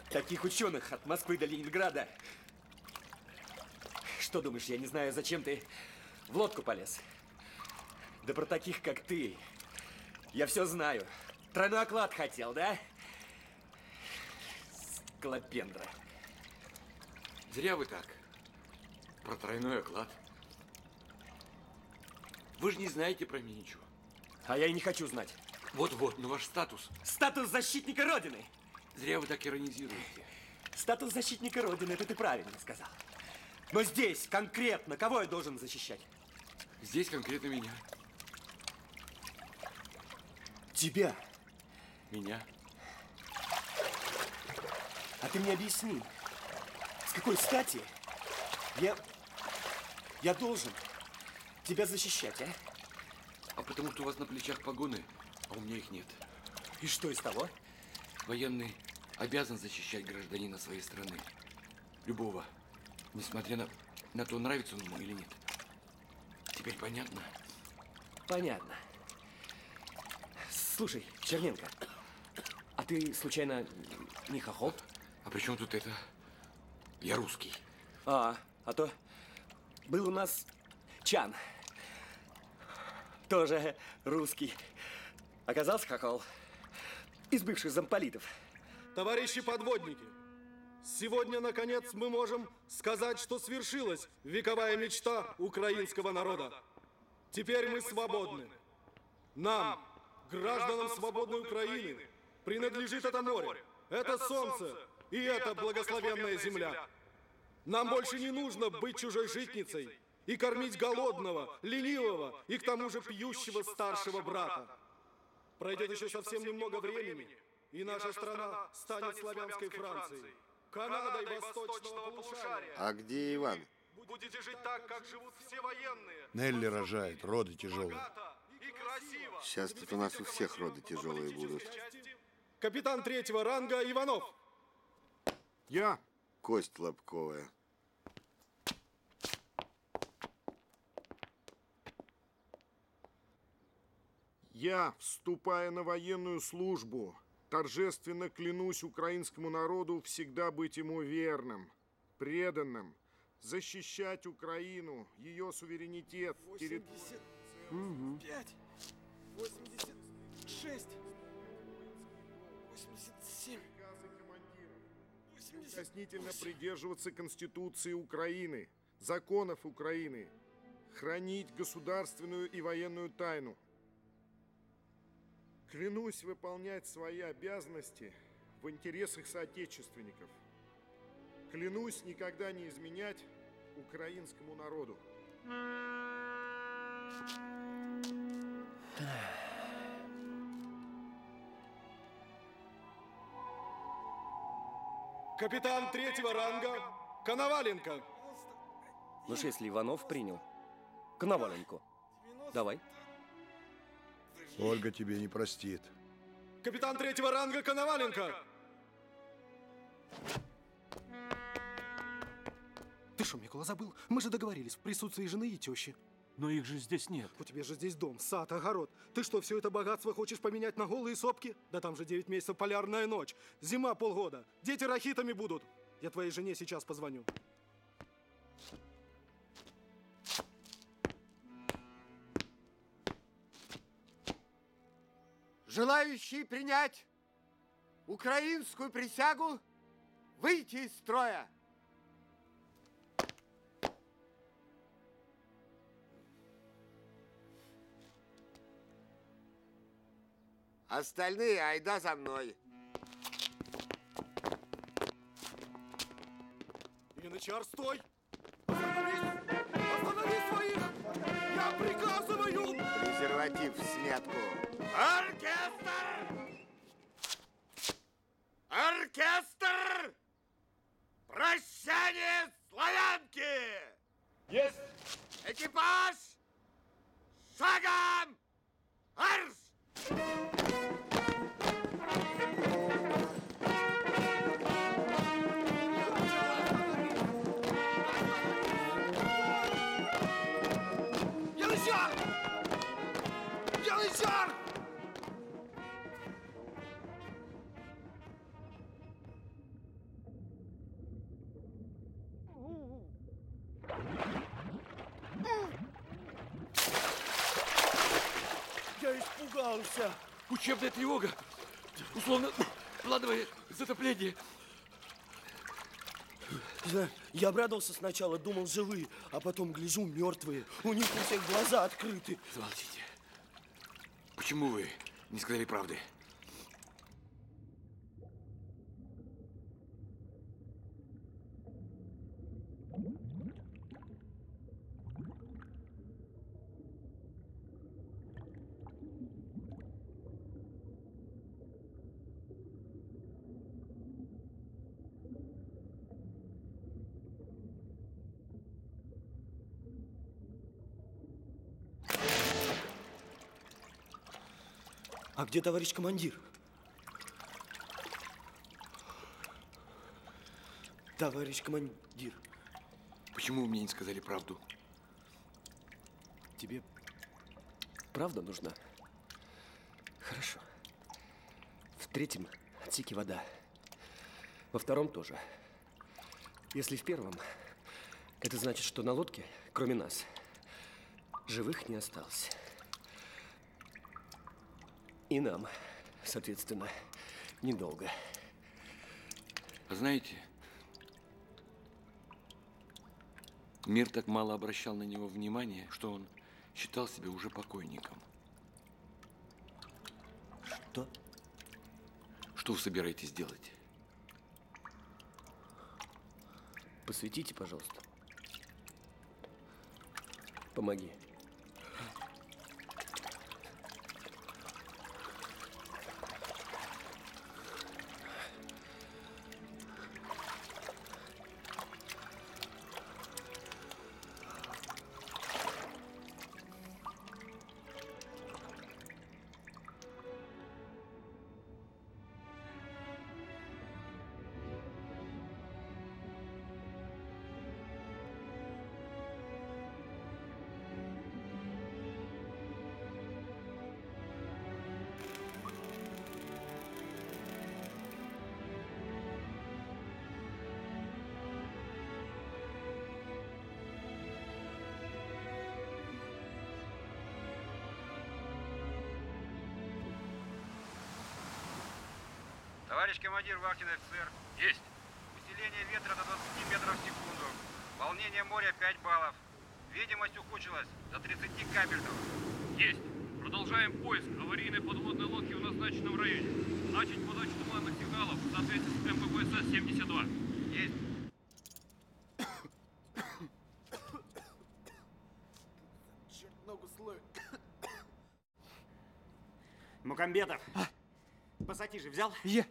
Таких ученых от Москвы до Ленинграда. Что думаешь, я не знаю, зачем ты в лодку полез? Да про таких, как ты, я все знаю. Тройной оклад хотел, да? Склопендра. Зря вы так. Про тройной оклад. Вы же не знаете про меня ничего. А я и не хочу знать. Вот-вот, но ваш статус. Статус защитника Родины. Зря вы так иронизируете. Статус защитника Родины, это ты правильно сказал. Но здесь конкретно кого я должен защищать? Здесь конкретно меня. Тебя. Меня. А ты мне объясни, с какой стати я, я должен тебя защищать, а? А потому что у вас на плечах погоны, а у меня их нет. И что из того? Военный обязан защищать гражданина своей страны. Любого. Несмотря на, на то, нравится он ему или нет. Теперь понятно? Понятно. Слушай, Черненко, а ты случайно не хохол? А при чем тут это? Я русский. А, а то был у нас Чан. Тоже русский. Оказался хохол. Из бывших замполитов. Товарищи подводники, сегодня, наконец, мы можем сказать, что свершилась вековая мечта украинского народа. Теперь мы свободны. Нам, гражданам свободной Украины, принадлежит это море, это солнце и эта благословенная земля. Нам больше не нужно быть чужой житницей и кормить голодного, ленивого и к тому же пьющего старшего брата. Пройдет еще совсем немного времени, и наша страна станет славянской Францией. Канадой восточного полушария. А где Иван? Будете жить так, как живут все военные. Нелли рожает, роды тяжелые. Красиво. Сейчас тут у нас у всех роды тяжелые будут. Капитан третьего ранга Иванов. Я. Кость лобковая. Я, вступая на военную службу, торжественно клянусь украинскому народу всегда быть ему верным, преданным, защищать Украину, ее суверенитет, территорию. 85, 86, 87, Неукоснительно придерживаться Конституции Украины, законов Украины, хранить государственную и военную тайну. Клянусь выполнять свои обязанности в интересах соотечественников. Клянусь никогда не изменять украинскому народу. Капитан третьего ранга Коноваленко. Ну ж, если Иванов принял, Коноваленко. Давай. Ольга тебе не простит. Капитан третьего ранга Коноваленко. Ты что, Микола, забыл? Мы же договорились в присутствии жены и тещи. Но их же здесь нет. У тебя же здесь дом, сад, огород. Ты что, все это богатство хочешь поменять на голые сопки? Да там же 9 месяцев полярная ночь. Зима полгода. Дети рахитами будут. Я твоей жене сейчас позвоню. Желающие принять украинскую присягу, выйти из строя. Остальные айда за мной. Янычар, стой! Остановись! Останови своих! Я приказываю! Презерватив в смятку. Оркестр! Оркестр! Прощание славянки! Есть! Экипаж! Шагом! Арш! Учебная тревога. Условно, плановое затопление. Я, я обрадовался сначала, думал живые, а потом гляжу мертвые. У них у всех глаза открыты. Замолчите. Почему вы не сказали правды? Где товарищ командир? Товарищ командир, Почему вы мне не сказали правду? Тебе правда нужна? Хорошо. В третьем отсеке вода. Во втором тоже. Если в первом, это значит, что на лодке, кроме нас, живых не осталось. И нам, соответственно, недолго. А знаете, мир так мало обращал на него внимания, что он считал себя уже покойником. Что? Что вы собираетесь делать? Посветите, пожалуйста. Помоги. Товарищ командир, вахтенный офицер. Есть. Усиление ветра до 20 метров в секунду. Волнение моря 5 баллов. Видимость ухудшилась до 30 капельтов. Есть. Продолжаем поиск аварийной подводной лодки в назначенном районе. Начать подачу туманных сигналов в соответствии с МППС-72. Есть. Черт, ногу слой. Мукамбетов. Пассатижи взял? Е.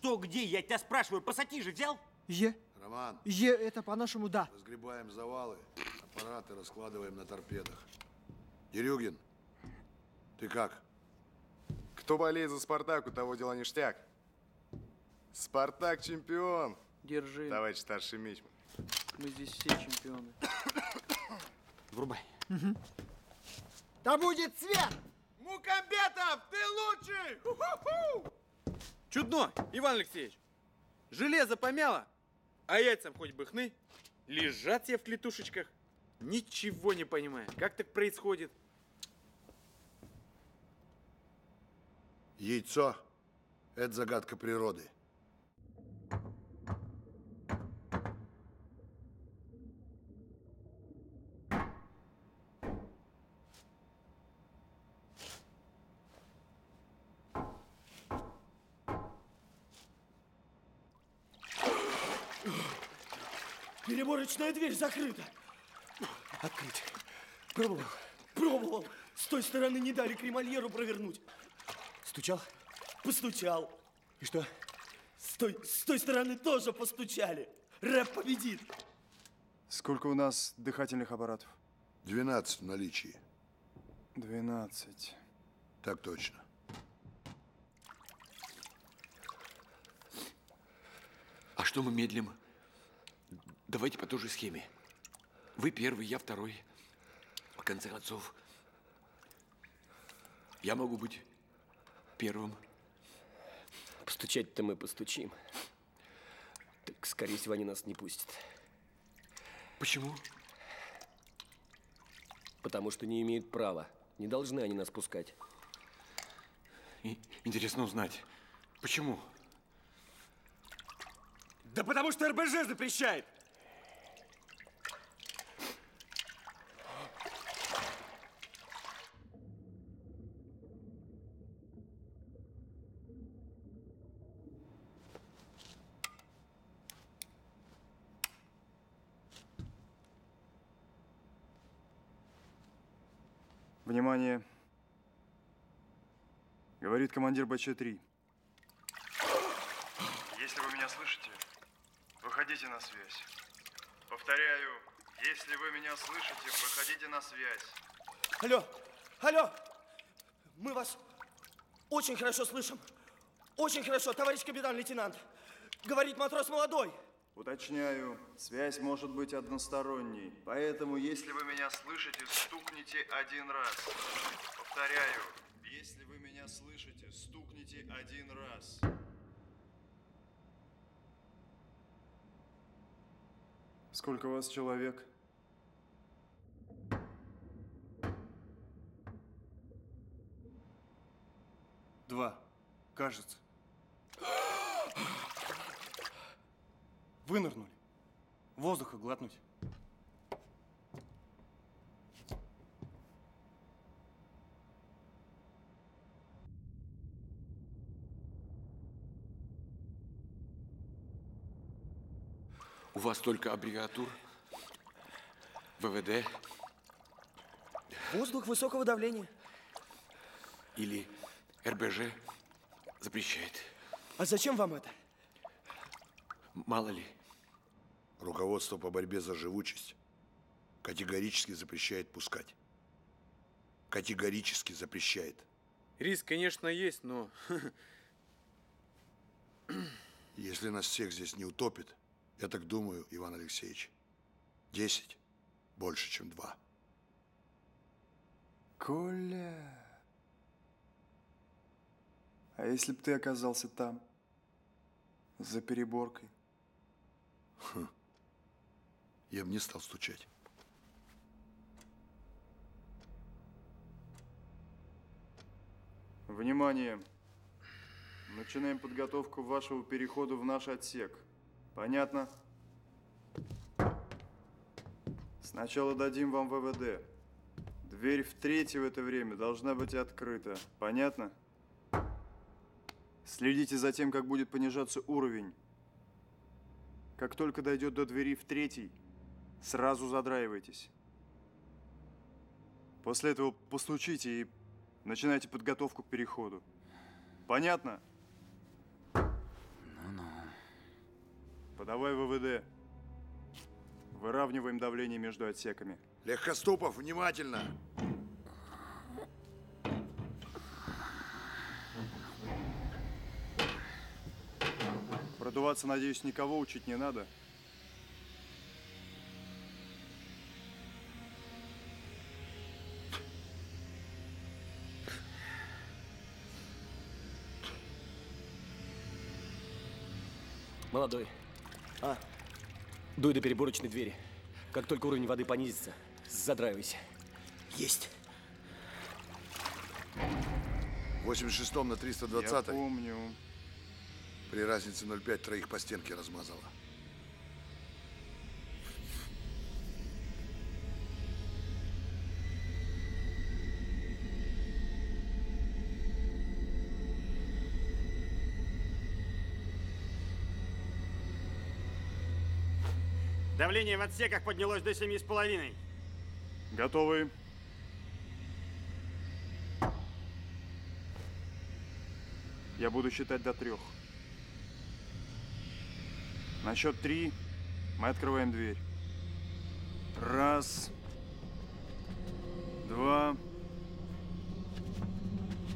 Что, где? Я тебя спрашиваю, пассатижи взял? Е. Роман, Е, это по-нашему да. разгребаем завалы, аппараты раскладываем на торпедах. Дерюгин, ты как? Кто болеет за Спартак, у того дела ништяк. Спартак чемпион. Держи. Товарищ старший мичман. Мы здесь все чемпионы. Врубай. Да будет свет! Мукамбетов, ты лучший! Ху-ху-ху! Чудно, Иван Алексеевич. Железо помяло, а яйцам хоть бы хны. Лежат себе в клетушечках. Ничего не понимаю. Как так происходит? Яйцо – это загадка природы. Переборочная дверь закрыта. Открыть. Пробовал? Пробовал. С той стороны не дали кремольеру провернуть. Стучал? Постучал. И что? С той, с той стороны тоже постучали. Рэп победит. Сколько у нас дыхательных аппаратов? 12 в наличии. 12. Так точно. А что мы медлим? Давайте по той же схеме. Вы первый, я второй. В конце концов, я могу быть первым. Постучать-то мы постучим. Так, скорее всего, они нас не пустят. Почему? Потому что не имеют права. Не должны они нас пускать. И интересно узнать, почему? Да потому что РБЖ запрещает. Внимание. Говорит командир БЧ-3. Если вы меня слышите, выходите на связь. Повторяю, если вы меня слышите, выходите на связь. Алло, алло. Мы вас очень хорошо слышим. Очень хорошо, товарищ капитан-лейтенант. Говорит матрос молодой. Уточняю, связь может быть односторонней. Поэтому, если вы меня слышите, стукните один раз. Повторяю, если вы меня слышите, один раз. Сколько у вас человек? Два. Кажется. (gasps) Вынырнули. Воздуха глотнуть. У вас только аббревиатур? ВВД? Воздух высокого давления. Или РБЖ запрещает? А зачем вам это? Мало ли. Руководство по борьбе за живучесть категорически запрещает пускать. Категорически запрещает. Риск, конечно, есть, но... (laughs) Если нас всех здесь не утопит, я так думаю, Иван Алексеевич, 10 больше, чем два. Коля. А если бы ты оказался там, за переборкой? Хм. Я бы не стал стучать. Внимание! Начинаем подготовку вашего перехода в наш отсек. Понятно? Сначала дадим вам ВВД. Дверь в третий в это время должна быть открыта. Понятно? Следите за тем, как будет понижаться уровень. Как только дойдет до двери в третий, сразу задраивайтесь. После этого постучите и начинайте подготовку к переходу. Понятно? Подавай ВВД. Выравниваем давление между отсеками. Легкоступов, внимательно! Продуваться, надеюсь, никого учить не надо. Молодой. А? Дуй до переборочной двери. Как только уровень воды понизится, задраивайся. Есть. В 86-м на 320 Я помню. При разнице 0,5 троих по стенке размазало. Давление в отсеках поднялось до семи с половиной. Готовы? Я буду считать до трех. На счет три мы открываем дверь. Раз, два,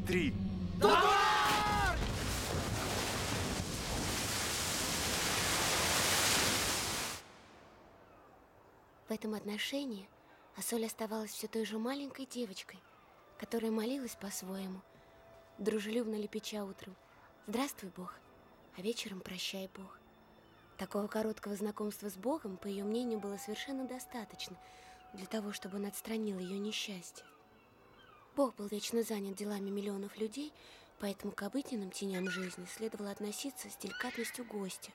три. В этом отношении Асоль оставалась все той же маленькой девочкой, которая молилась по-своему, дружелюбно лепеча утром «Здравствуй, Бог», а вечером «Прощай, Бог». Такого короткого знакомства с Богом, по ее мнению, было совершенно достаточно для того, чтобы он отстранил ее несчастье. Бог был вечно занят делами миллионов людей, поэтому к обыденным теням жизни следовало относиться с деликатностью гостя.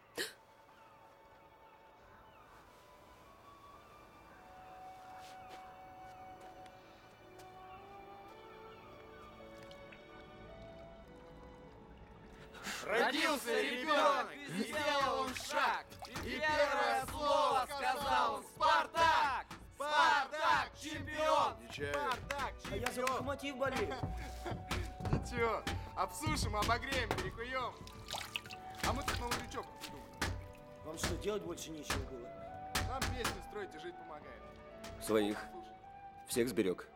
Обсушим, обогреем, перекуем. А мы тут новый лючок придумали. Вам что, делать больше нечего было? Нам песни строить и жить помогает. Своих. Всех сберег.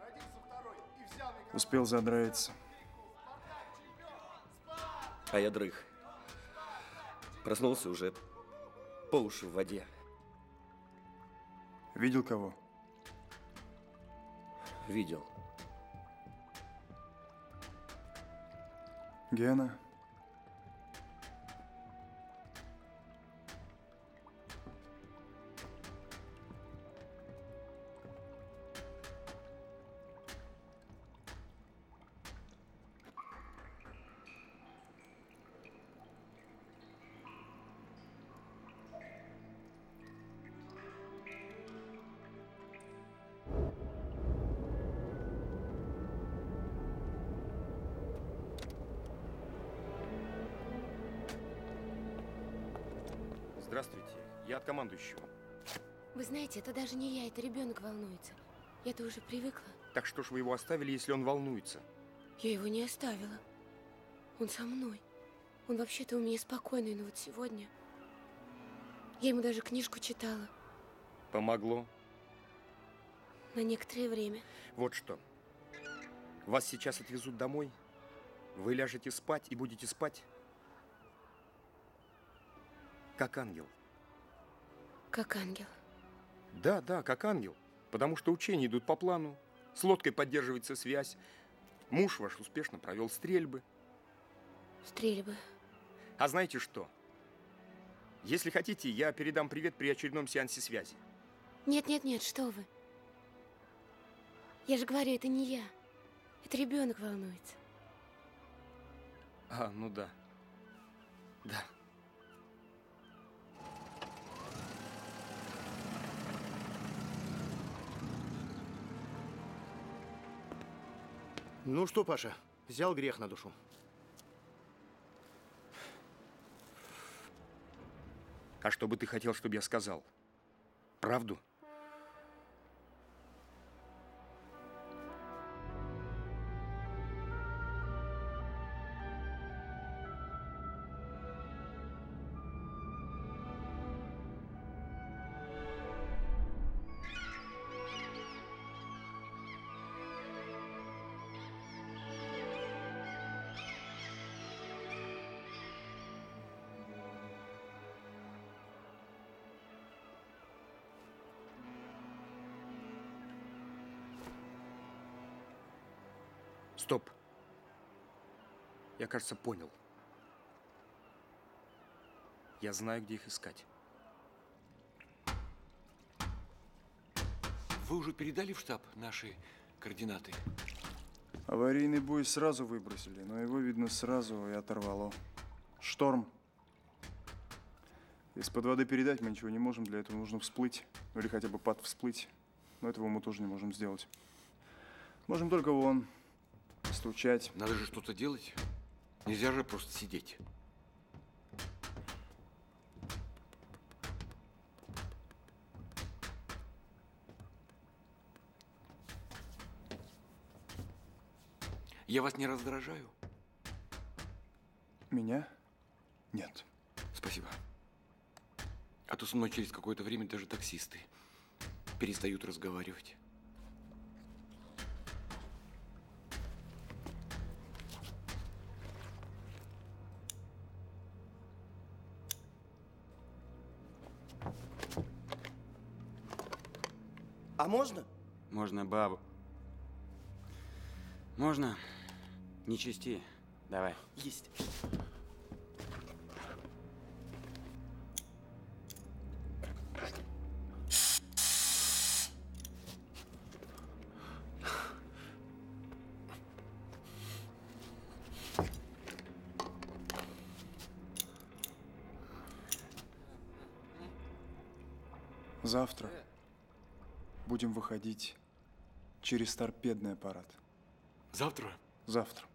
Успел задраиться. А я дрых. Проснулся уже по уши в воде. Видел кого? Видел. Гена? Это даже не я, это ребенок волнуется. Я-то уже привыкла. Так что ж вы его оставили, если он волнуется? Я его не оставила. Он со мной. Он вообще-то у меня спокойный, но вот сегодня... Я ему даже книжку читала. Помогло. На некоторое время. Вот что. Вас сейчас отвезут домой. Вы ляжете спать и будете спать. Как ангел. Как ангел. Да, да, как ангел. Потому что учения идут по плану. С лодкой поддерживается связь. Муж ваш успешно провел стрельбы. Стрельбы. А знаете что? Если хотите, я передам привет при очередном сеансе связи. Нет, нет, нет, что вы. Я же говорю, это не я. Это ребенок волнуется. А, ну да. Да. Ну что, Паша, взял грех на душу. А что бы ты хотел, чтобы я сказал? Правду? Кажется, понял. Я знаю, где их искать. Вы уже передали в штаб наши координаты? Аварийный бой сразу выбросили, но его, видно, сразу и оторвало. Шторм. Из-под воды передать мы ничего не можем, для этого нужно всплыть. Ну или хотя бы под всплыть. Но этого мы тоже не можем сделать. Можем только вон, стучать. Надо же что-то делать. Нельзя же просто сидеть. Я вас не раздражаю? Меня? Нет. Спасибо. А то со мной через какое-то время даже таксисты перестают разговаривать. А можно? Можно бабу. Можно. Не чисти. Давай. Есть. Завтра выходить через торпедный аппарат. Завтра? Завтра.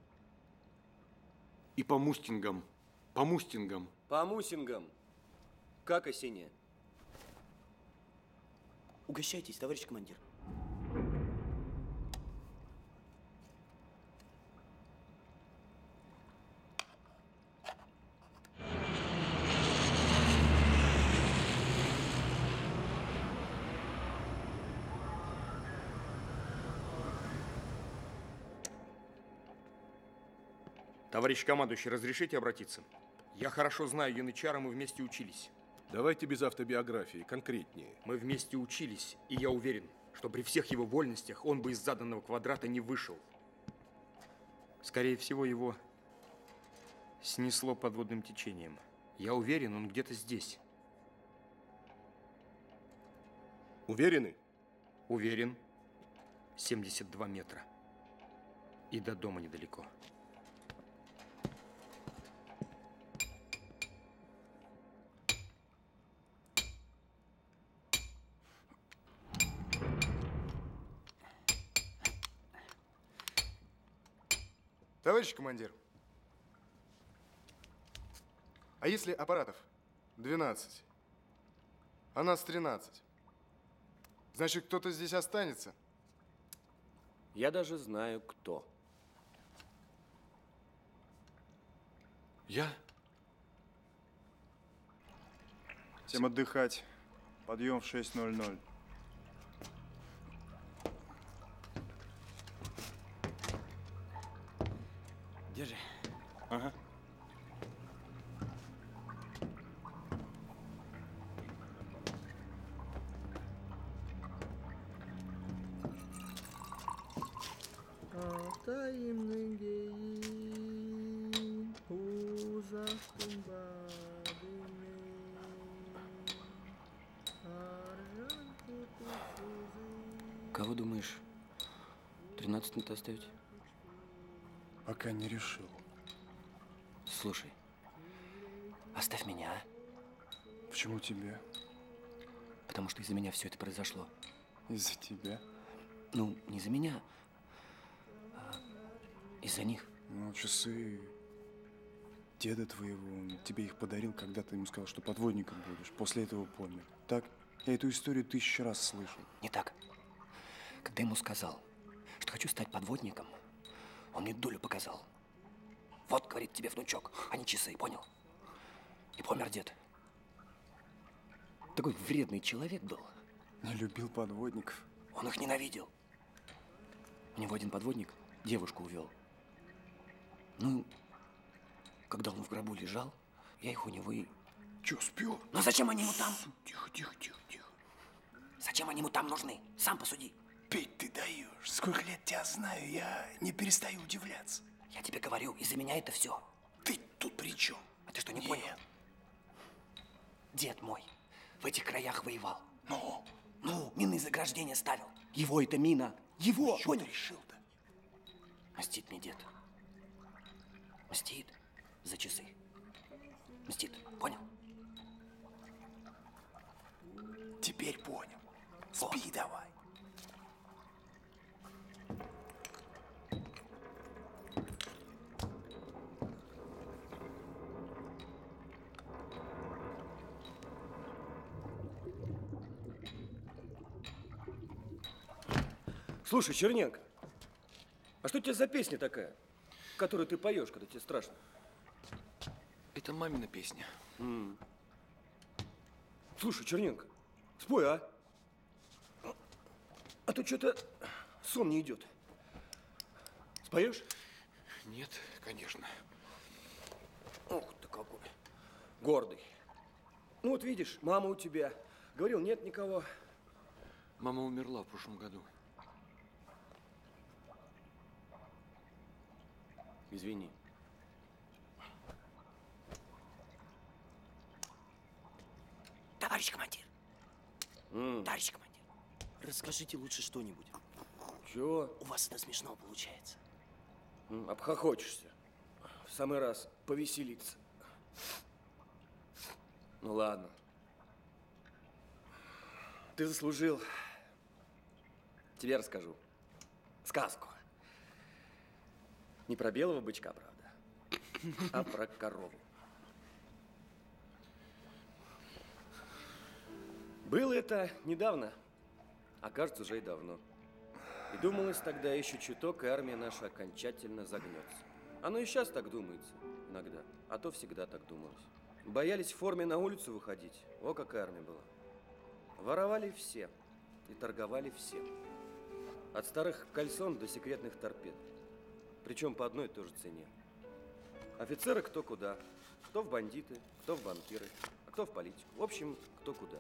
И по мустингам. По мустингам. По мусингам. Как осенняя? Угощайтесь, товарищ командир. Товарищ командующий, разрешите обратиться? Я хорошо знаю Янычара, мы вместе учились. Давайте без автобиографии, конкретнее. Мы вместе учились, и я уверен, что при всех его вольностях он бы из заданного квадрата не вышел. Скорее всего, его снесло подводным течением. Я уверен, он где-то здесь. Уверены? Уверен. 72 метра. И до дома недалеко. Товарищ командир, а если аппаратов 12, а нас 13, значит, кто-то здесь останется? Я даже знаю, кто. Я? Всем отдыхать. Подъем в 6.00. Держи. Ага. Altayımın geyin uzaktım badime Arjan kutusuzum Кого думаешь? 13 оставить? Пока не решил. Слушай, Оставь меня, а? Почему тебе? Потому что из-за меня все это произошло. Из-за тебя? Ну, не из-за меня, а из-за них. Ну, часы деда твоего, он тебе их подарил, когда ты ему сказал, что подводником будешь. После этого помер. Так? Я эту историю тысячу раз слышал. Не так. Когда ему сказал, что хочу стать подводником, он мне долю показал. Вот, говорит тебе внучок, а не часы, понял? И помер дед. Такой вредный человек был. Не любил подводников. Он их ненавидел. У него один подводник девушку увел. Ну, когда он в гробу лежал, я их у него и... Че, спер? Ну зачем они ему там? Тихо, тихо, тихо, тихо. Зачем они ему там нужны? Сам посуди. Петь, ты даешь. Сколько лет тебя знаю, я не перестаю удивляться. Я тебе говорю, из-за меня это все. Ты тут при чем? А ты что, не понял? Дед мой в этих краях воевал. Ну? Ну, мины заграждения ставил. Его это мина. Его, понял? ты решил-то? Мстит мне дед. Мстит за часы. Мстит, понял? Теперь понял. Спи давай. Слушай, Черненко, а что у тебя за песня такая, которую ты поешь, когда тебе страшно? Это мамина песня. М. Слушай, Черненко, спой, а? А то что-то сон не идет. Споешь? Нет, конечно. Ух ты какой. Гордый. Ну вот видишь, мама у тебя. Говорил, нет никого. Мама умерла в прошлом году. Извини. Товарищ командир, М. товарищ командир, расскажите лучше что-нибудь. Чего? У вас это смешно получается. М, Обхохочешься. В самый раз повеселиться. Ну ладно. Ты заслужил. Тебе расскажу. Сказку. Не про белого бычка, правда, а про корову. Было это недавно, а кажется, уже и давно. И думалось тогда еще чуток, и армия наша окончательно загнется. Оно и сейчас так думается иногда, а то всегда так думалось. Боялись в форме на улицу выходить. О, какая армия была. Воровали все и торговали все. От старых кальсон до секретных торпед. Причем по одной и той же цене. Офицеры кто куда. Кто в бандиты, кто в банкиры, а кто в политику. В общем, кто куда.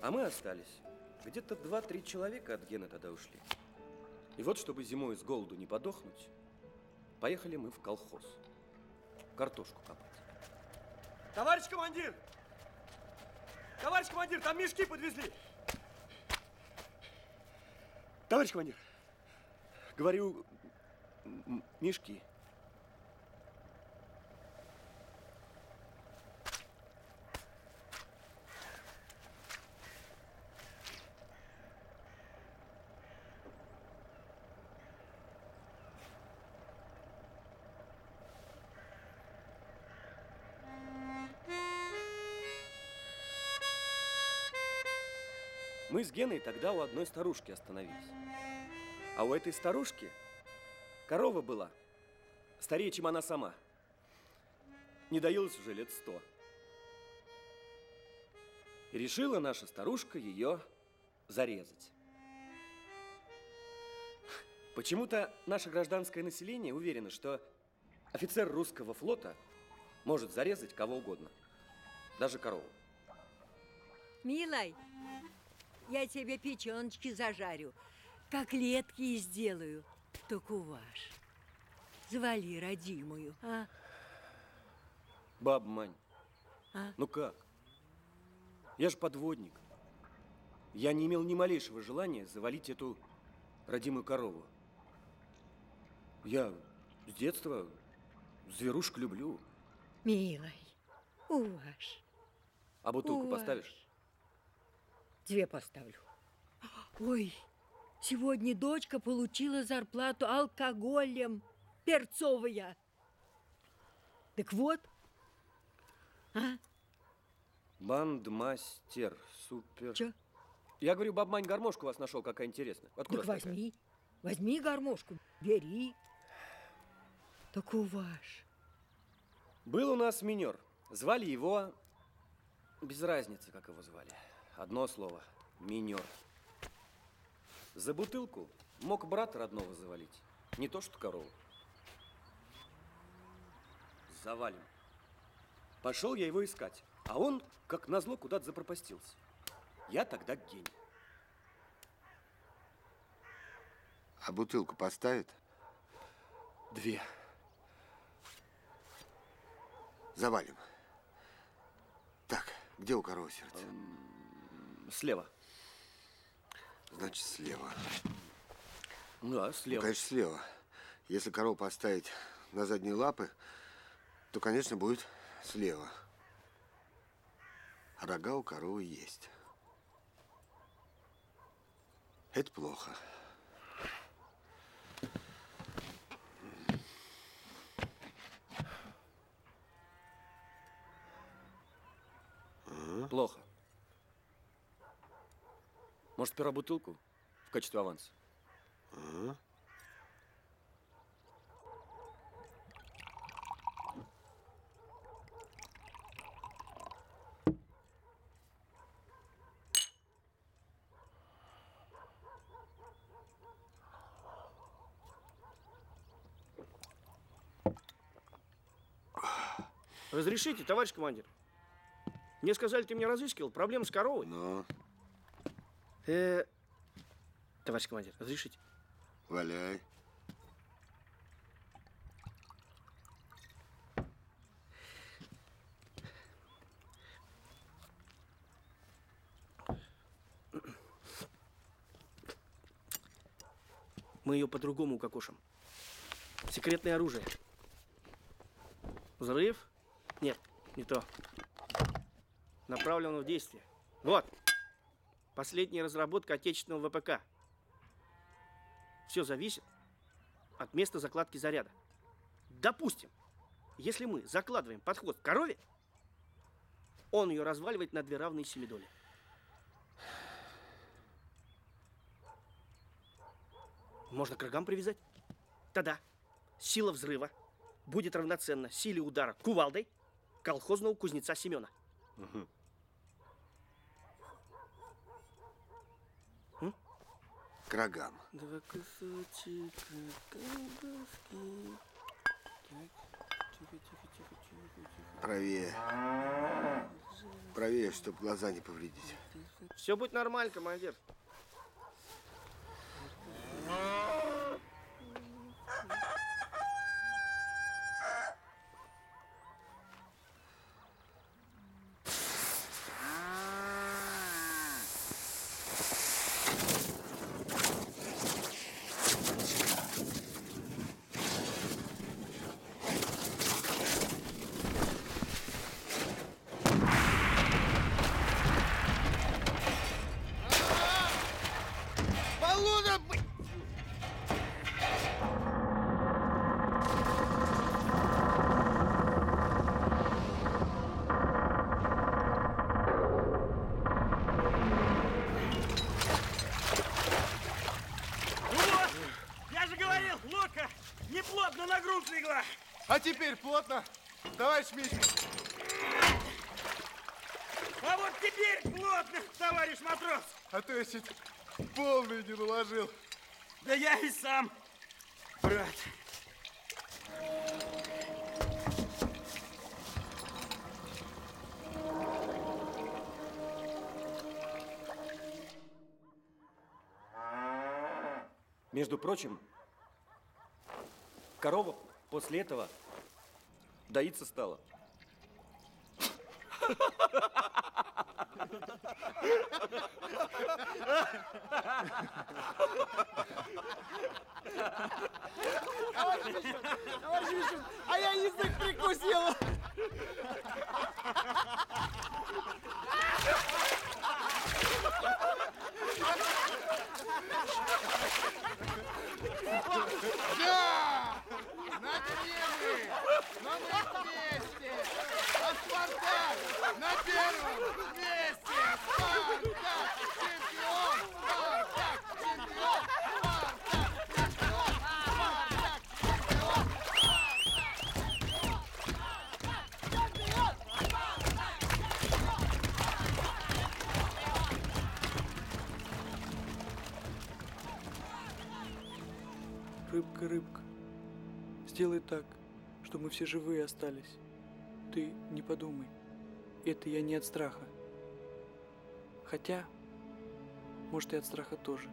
А мы остались. Где-то два-три человека от Гены тогда ушли. И вот, чтобы зимой с голоду не подохнуть, поехали мы в колхоз. Картошку копать. Товарищ командир! Товарищ командир, там мешки подвезли! Товарищ командир, говорю, мешки. Мы с Геной тогда у одной старушки остановились. А у этой старушки корова была старее, чем она сама. Не доилась уже лет сто. И решила наша старушка ее зарезать. Почему-то наше гражданское население уверено, что офицер русского флота может зарезать кого угодно, даже корову. Милай, я тебе печеночки зажарю, котлетки сделаю. Только ваш. Завали родимую, а? Баба Мань, А? ну как? Я же подводник. Я не имел ни малейшего желания завалить эту родимую корову. Я с детства зверушек люблю. Милай, Уваж. А бутылку Уваж. поставишь? Две поставлю. Ой, сегодня дочка получила зарплату алкоголем. Перцовая. Так вот. А? Бандмастер, супер. Чё? Я говорю, бабмань гармошку у вас нашел, какая интересная. Откуда Так она такая? возьми. Возьми гармошку, бери. Так уваж. Был у нас минер. Звали его... Без разницы, как его звали. Одно слово. Минер. За бутылку мог брата родного завалить. Не то что корову. Завалим. Пошел я его искать. А он, как назло, куда-то запропастился. Я тогда гений. А бутылку поставит? Две. Завалим. Так, где у коровы сердце? Слева. Значит, слева. Да, Ну, слева. конечно, слева. Если корову поставить на задние лапы, то, конечно, будет слева. Рога у коровы есть. Это плохо. Плохо. Может, сперва бутылку в качестве аванса? Ага. Разрешите, товарищ командир? Мне сказали, ты меня разыскивал. Проблема с коровой. Ну, Э, товарищ командир, разрешите? валяй. Мы ее по-другому укокошим. Секретное оружие. Взрыв? Нет, не то. Направлено в действие. Вот. Последняя разработка отечественного ВПК. Все зависит от места закладки заряда. Допустим, если мы закладываем подход к корове, он ее разваливает на две равные семидоли. Можно к рогам привязать? Тогда сила взрыва будет равноценна силе удара кувалдой колхозного кузнеца Семена. К рогам. Два кусочка колбаски. Правее. Правее, чтобы глаза не повредить. Все будет нормально, командир. Теперь плотно. Товарищ Мичман. А вот теперь плотно, товарищ матрос. А то я чуть полный не наложил. Да я и сам, брат. Между прочим, корова после этого доиться стала. Товарищ Мичман, а я язык прикусил. Мы все живые остались. Ты не подумай, это я не от страха. Хотя, может и от страха тоже.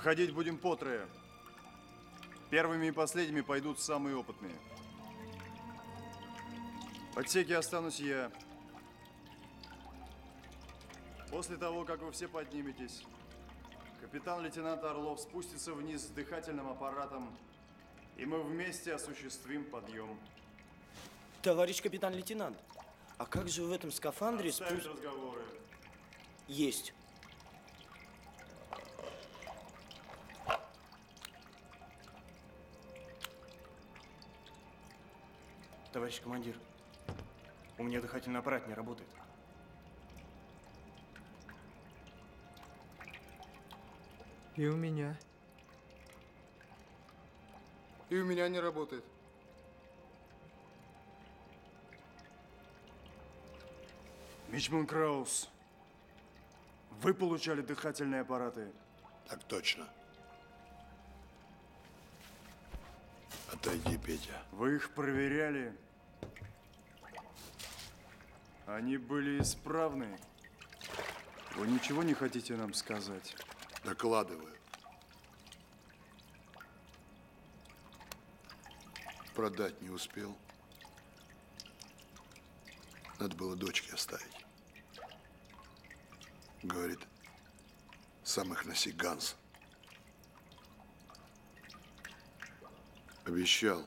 Выходить будем по трое. Первыми и последними пойдут самые опытные. В отсеке останусь я. После того, как вы все подниметесь, капитан-лейтенант Орлов спустится вниз с дыхательным аппаратом, и мы вместе осуществим подъем. Товарищ капитан-лейтенант, а как же в этом скафандре Оставить спуск... разговоры. Есть. Товарищ командир, у меня дыхательный аппарат не работает. И у меня. И у меня не работает. Мичман Краус, вы получали дыхательные аппараты? Так точно. Отойди, Петя. Вы их проверяли? Они были исправны? Вы ничего не хотите нам сказать? Докладываю. Продать не успел. Надо было дочке оставить. Говорит, сам их. Обещал,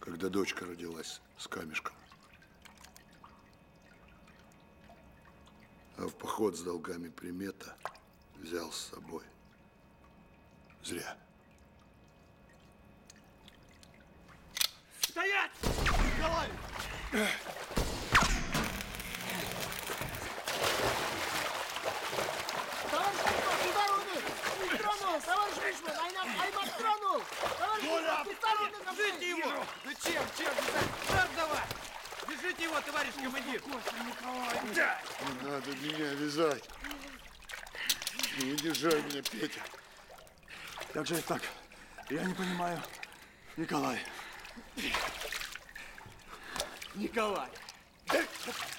когда дочка родилась с камешком. А в поход с долгами примета взял с собой. Зря. Стоять! Николай! Товарищ Мичман, с дороги! Не тронул! Товарищ Мичман, Айнак, Аймак тронул! Товарищ Коля, Мичман, пистолет держите его! Да чем, чем? Давай! Держите его, товарищ командир! Да! Не надо меня вязать. Не удержай меня, Петя. Как же это так? Я не понимаю. Николай. Николай!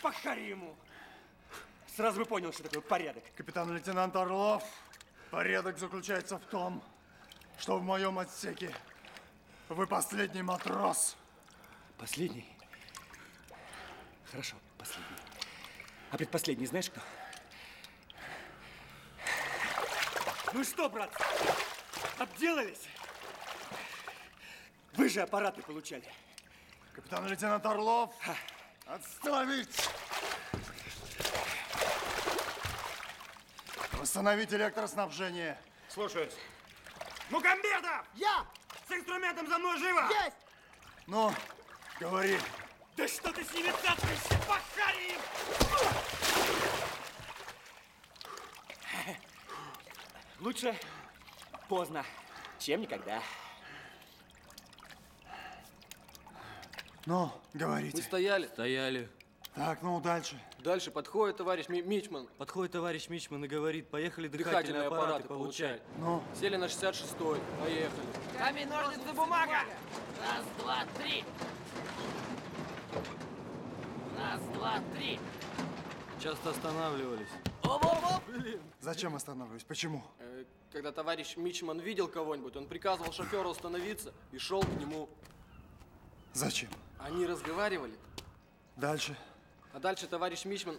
Похари ему! Сразу бы понял, что такое порядок. Капитан-лейтенант Орлов, порядок заключается в том, что в моем отсеке вы последний матрос. Последний? Хорошо, последний. А предпоследний знаешь кто? Ну что, брат, обделались? Вы же аппараты получали. Капитан-лейтенант Орлов, отставить! Восстановить электроснабжение. Слушаюсь. Мукамбетов! Я! С инструментом за мной живо! Есть! Ну, говори. Да что ты с ними цапаешься? Похари им! Лучше поздно, чем никогда. Ну, говорите. Мы стояли. Стояли. Так, ну дальше. Дальше подходит товарищ Ми- Мичман. Подходит товарищ Мичман и говорит, поехали дыхательные, аппараты, получать. Ну? Сели на 66-й, поехали. Камень, ножницы, бумага! Раз, два, три! Раз, два, три! Часто останавливались. Блин. Зачем останавливаюсь? Почему? Э, Когда товарищ Мичман видел кого-нибудь, он приказывал шоферу остановиться и шел к нему. Зачем? Они разговаривали. Дальше. А дальше товарищ Мичман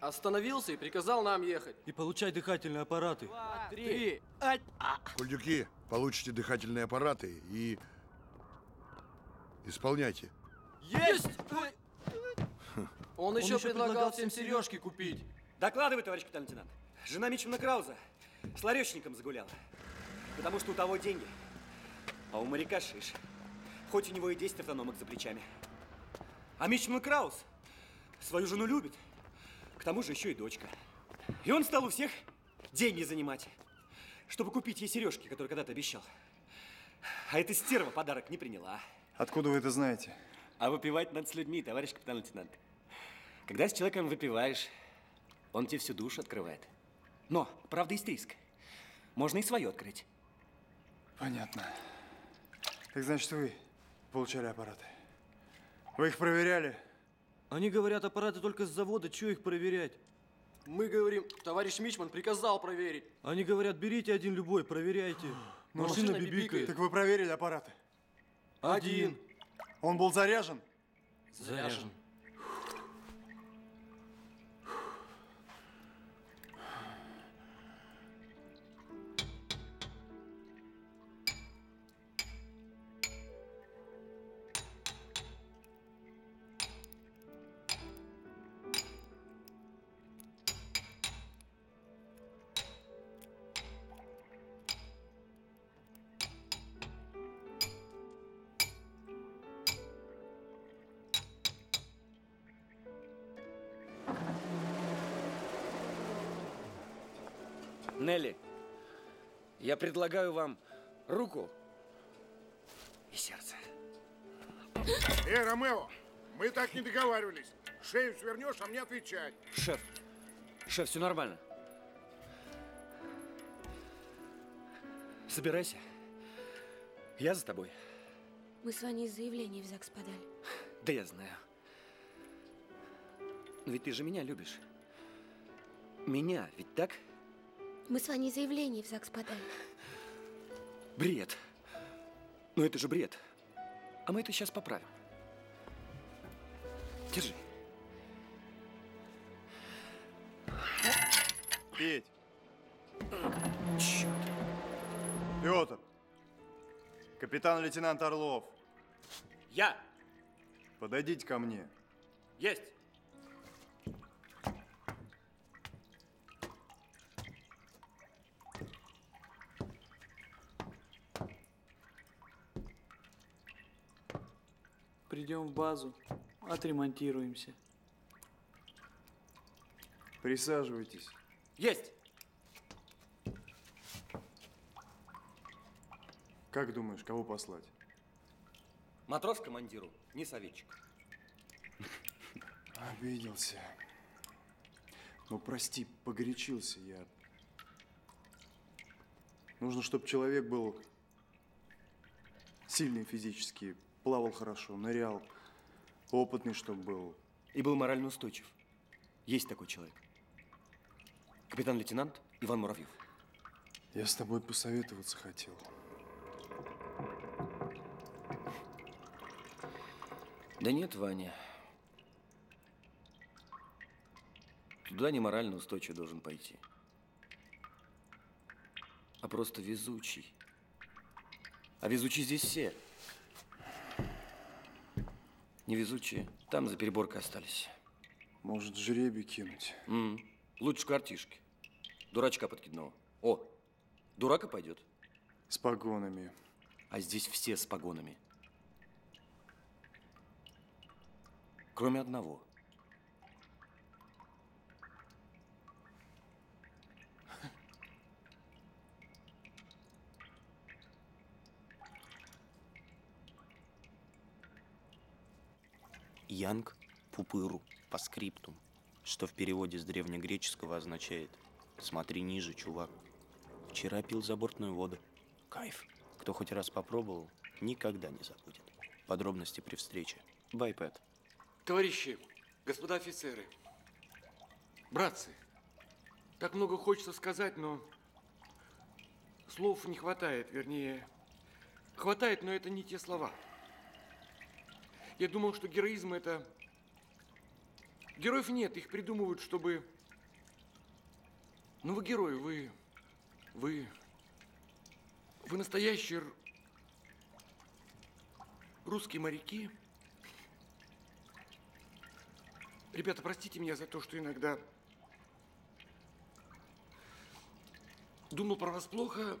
остановился и приказал нам ехать. И получать дыхательные аппараты. Три. Кульдюки, получите дыхательные аппараты и исполняйте. Есть! Он еще предлагал всем сережки купить. Докладывай, товарищ капитан лейтенант. Жена Мичмана Крауза с ларечником загуляла. Потому что у того деньги. А у моряка шиш. Хоть у него и 10 автономок за плечами. А Мичман Краус свою жену любит. К тому же еще и дочка. И он стал у всех деньги занимать, чтобы купить ей сережки, которые когда-то обещал. А эта стерва подарок не приняла. Откуда вы это знаете? А выпивать надо с людьми, товарищ капитан лейтенант. Когда с человеком выпиваешь, он тебе всю душу открывает. Но, правда, есть риск. Можно и свое открыть. Понятно. Так значит, вы получали аппараты. Вы их проверяли? Они говорят, аппараты только с завода, что их проверять? Мы говорим, товарищ Мичман приказал проверить. Они говорят, берите один любой, проверяйте. Ну, Машина бибикает. Так вы проверили аппараты? Один. Он был заряжен? Заряжен. Нелли, я предлагаю вам руку и сердце. Эй, Ромео, мы так не договаривались. Шею свернешь, а мне отвечать. Шеф, шеф, все нормально. Собирайся. Я за тобой. Мы с Ваней заявление в ЗАГС подали. Да я знаю. Но ведь ты же меня любишь. Меня, ведь так? Мы с Ваней заявление в ЗАГС подали. Бред. Ну это же бред. А мы это сейчас поправим. Держи. Петь. Черт. Петр. Капитан-лейтенант Орлов. Я. Подойдите ко мне. Есть. Придем в базу, отремонтируемся. Присаживайтесь. Есть. Как думаешь, кого послать? Матрос командиру, не советчик. (laughs) Обиделся. Ну, прости, погорячился я. Нужно, чтобы человек был сильный физически, плавал хорошо, нырял, опытный, чтобы был. И был морально устойчив. Есть такой человек. Капитан-лейтенант Иван Муравьев. Я с тобой посоветоваться хотел. Да нет, Ваня. Туда не морально устойчивый должен пойти. А просто везучий. А везучий здесь все. Невезучие там за переборкой остались. Может, жребий кинуть? М, Лучше картишки. Дурачка подкидного. О, дурака пойдет. С погонами. А здесь все с погонами. Кроме одного. Янг пупыру по скриптум, что в переводе с древнегреческого означает «смотри ниже, чувак». Вчера пил забортную воду. Кайф. Кто хоть раз попробовал, никогда не забудет. Подробности при встрече. Байпэд. Товарищи, господа офицеры, Братцы, так много хочется сказать, но слов не хватает, вернее, хватает, но это не те слова. Я думал, что героизм это... Героев нет, их придумывают, чтобы... Ну вы герои, вы... Вы... Вы настоящие русские моряки. Ребята, простите меня за то, что иногда думал про вас плохо.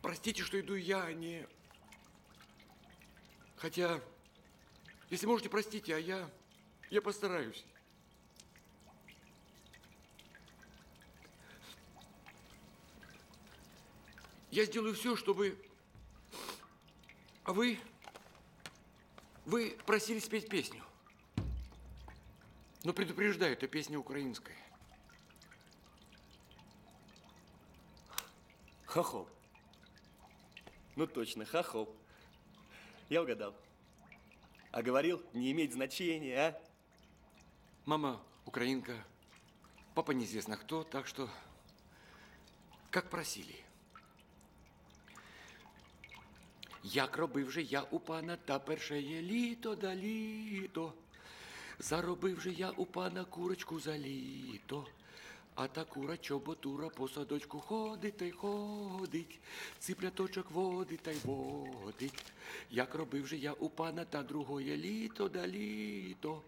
Простите, что иду я, а не... Хотя, если можете, простите, а я... Я постараюсь. Я сделаю все, чтобы... А вы... Вы просили спеть песню. Но предупреждаю, это песня украинская. Хохол. Ну точно, хохол. Я угадал. А говорил, не имеет значения, а? Мама украинка, папа неизвестно кто, так что как просили. Як робив же я у пана та перше літо да літо. Заробив же я у пана курочку за літо. А та кура чоботура по садочку ходить та й ходить, ципляточок водить та й водить. Як робив же я у пана та другое літо да літо.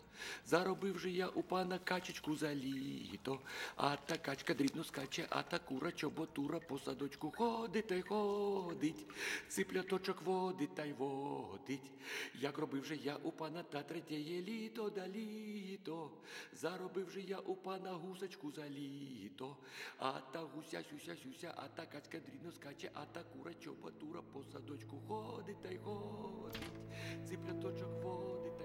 Заробив же я у пана качечку за літо. А та качка дрібно скаче, а та кура чоботура по садочку ходить та й ходить. Ципляточок водить та й водить. Як робив же я у пана та третє літо да літо. Заробив же я у пана гусочку за літо. А та гуся сюся сюся, а та качка дрібно скаче, а та кура чоботура по садочку ходить та й ходить. Ципляточок водить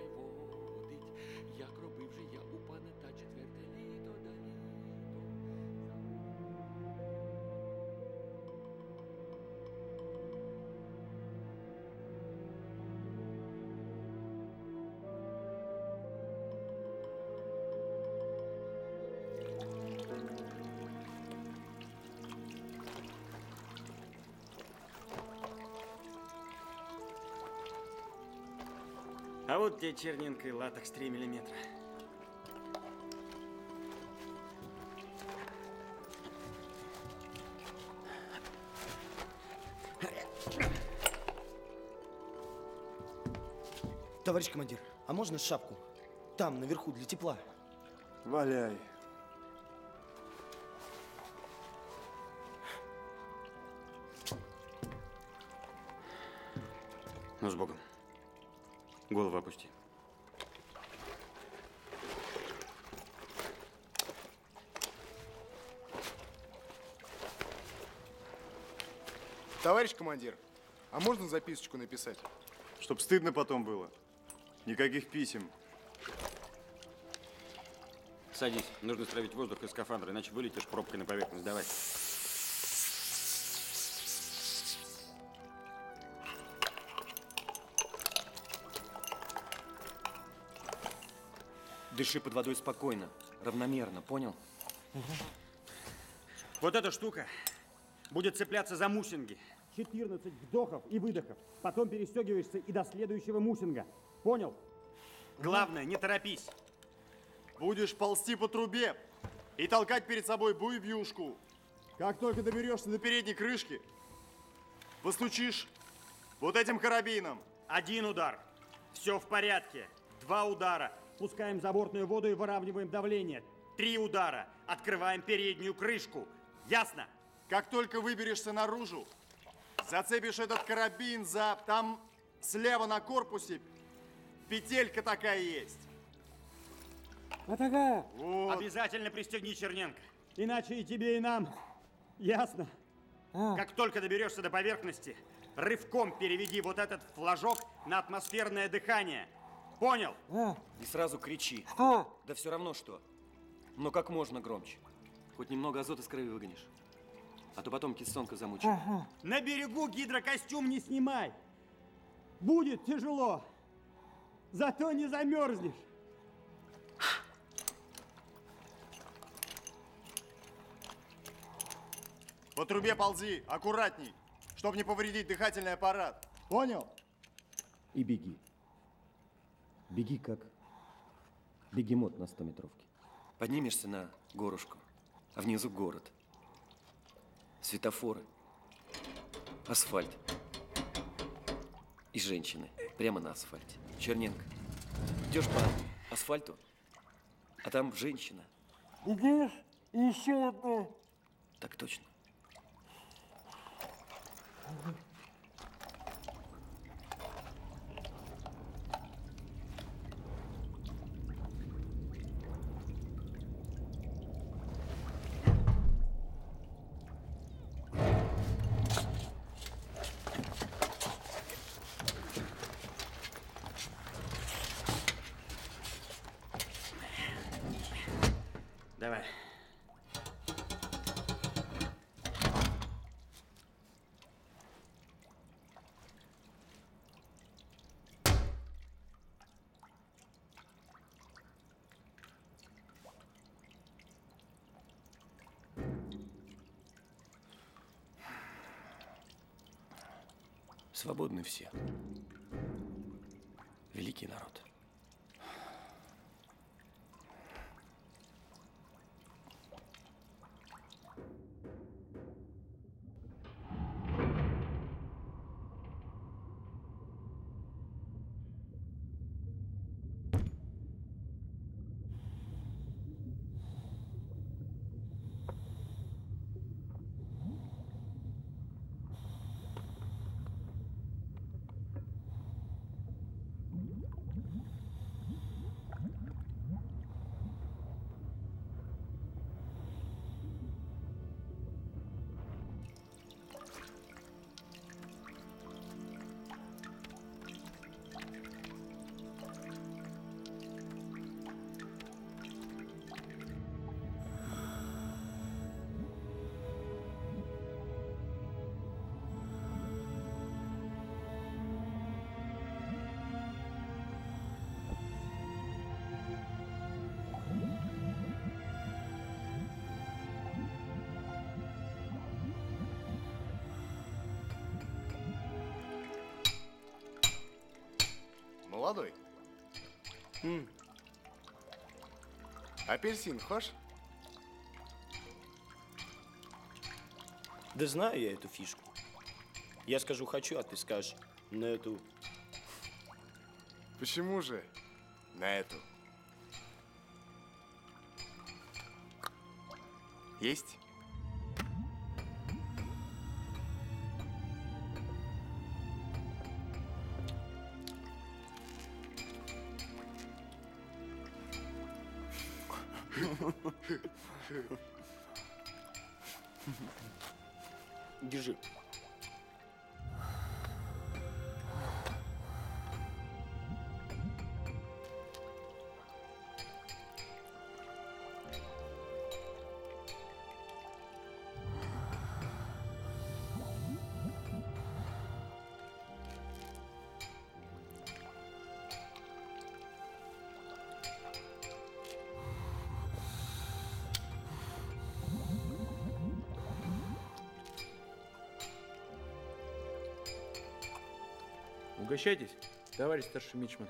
А вот тебе черненко и латекс 3 миллиметра. Товарищ командир, а можно шапку? Там, наверху, для тепла. Валяй. Ну, с Богом. Голову опусти. Товарищ командир, а можно записочку написать? Чтоб стыдно потом было. Никаких писем. Садись. Нужно стравить воздух из скафандра, иначе вылетишь пробкой на поверхность. Давай. Дыши под водой спокойно, равномерно, понял? Вот эта штука будет цепляться за мусинги. 14 вдохов и выдохов. Потом перестегиваешься и до следующего мусинга. Понял? Главное, не торопись. Будешь ползти по трубе и толкать перед собой буйвюшку. Как только доберешься до передней крышки, постучишь вот этим карабином. Один удар. Все в порядке. Два удара. Пускаем забортную воду и выравниваем давление. Три удара. Открываем переднюю крышку. Ясно? Как только выберешься наружу, зацепишь этот карабин за... Там слева на корпусе петелька такая есть. А такая? Обязательно пристегни Черненко. Иначе и тебе, и нам. Ясно? Как только доберешься до поверхности, рывком переведи вот этот флажок на атмосферное дыхание. Понял? А. О. Не сразу кричи. Что? Да все равно что. Но как можно громче. Хоть немного азота с крови выгонишь. А то потом кессонка замучит. Ага. На берегу гидрокостюм не снимай. Будет тяжело. Зато не замерзнешь. По трубе ползи, аккуратней, чтобы не повредить дыхательный аппарат. Понял? И беги. Беги как бегемот на 100 метровке. Поднимешься на горушку, а внизу город. Светофоры, асфальт и женщины прямо на асфальте. Черненко. Идешь по асфальту, а там женщина. Где еще одна? Так точно. Давай. Свободны все. Молодой. Апельсин хочешь? Да знаю я эту фишку. Я скажу хочу, а ты скажешь на эту. Почему же на эту? Есть? Держи. Угощайтесь, товарищ старший мичман.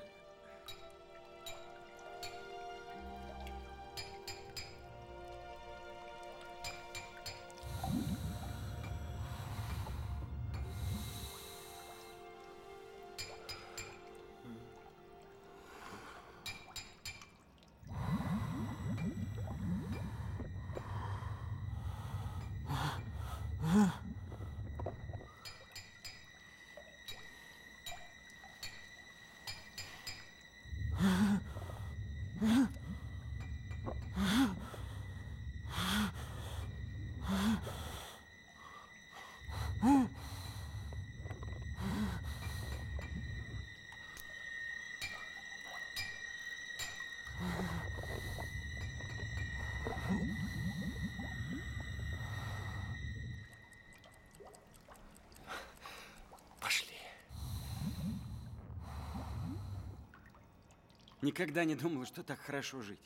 Никогда не думал, что так хорошо жить.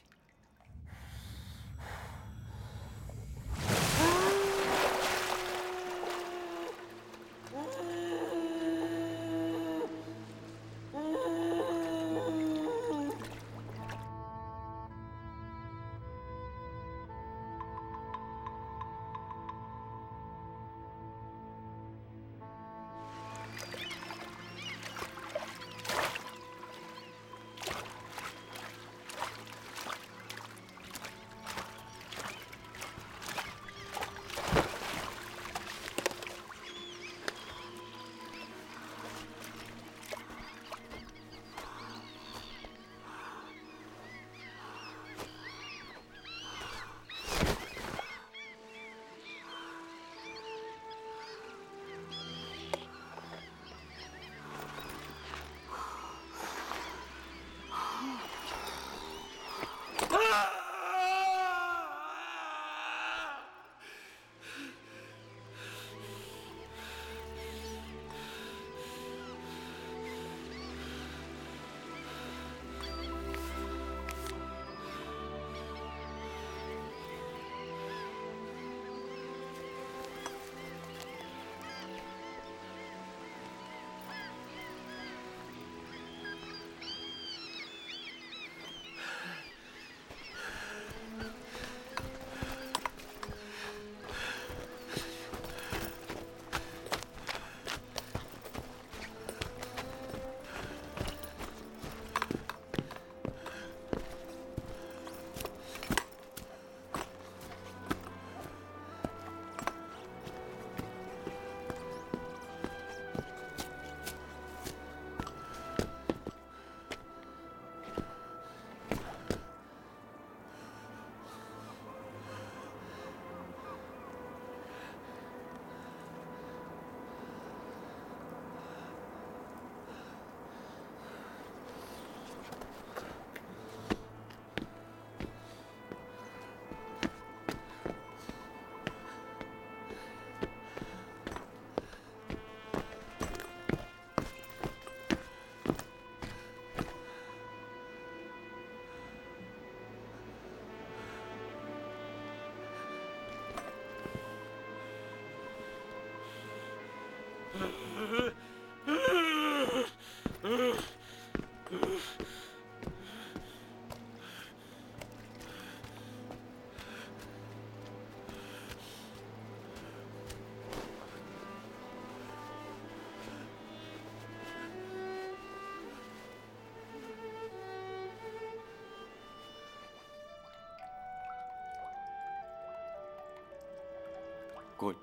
Коль,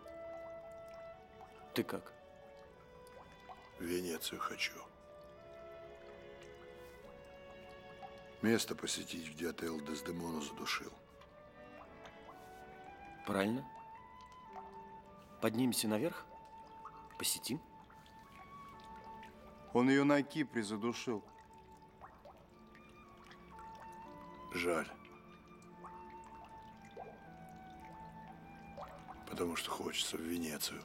ты как? Венецию хочу. Место посетить, где отель Дездемону задушил. Правильно. Поднимемся наверх, посетим. Он ее на Кипре задушил. Жаль. Потому что хочется в Венецию.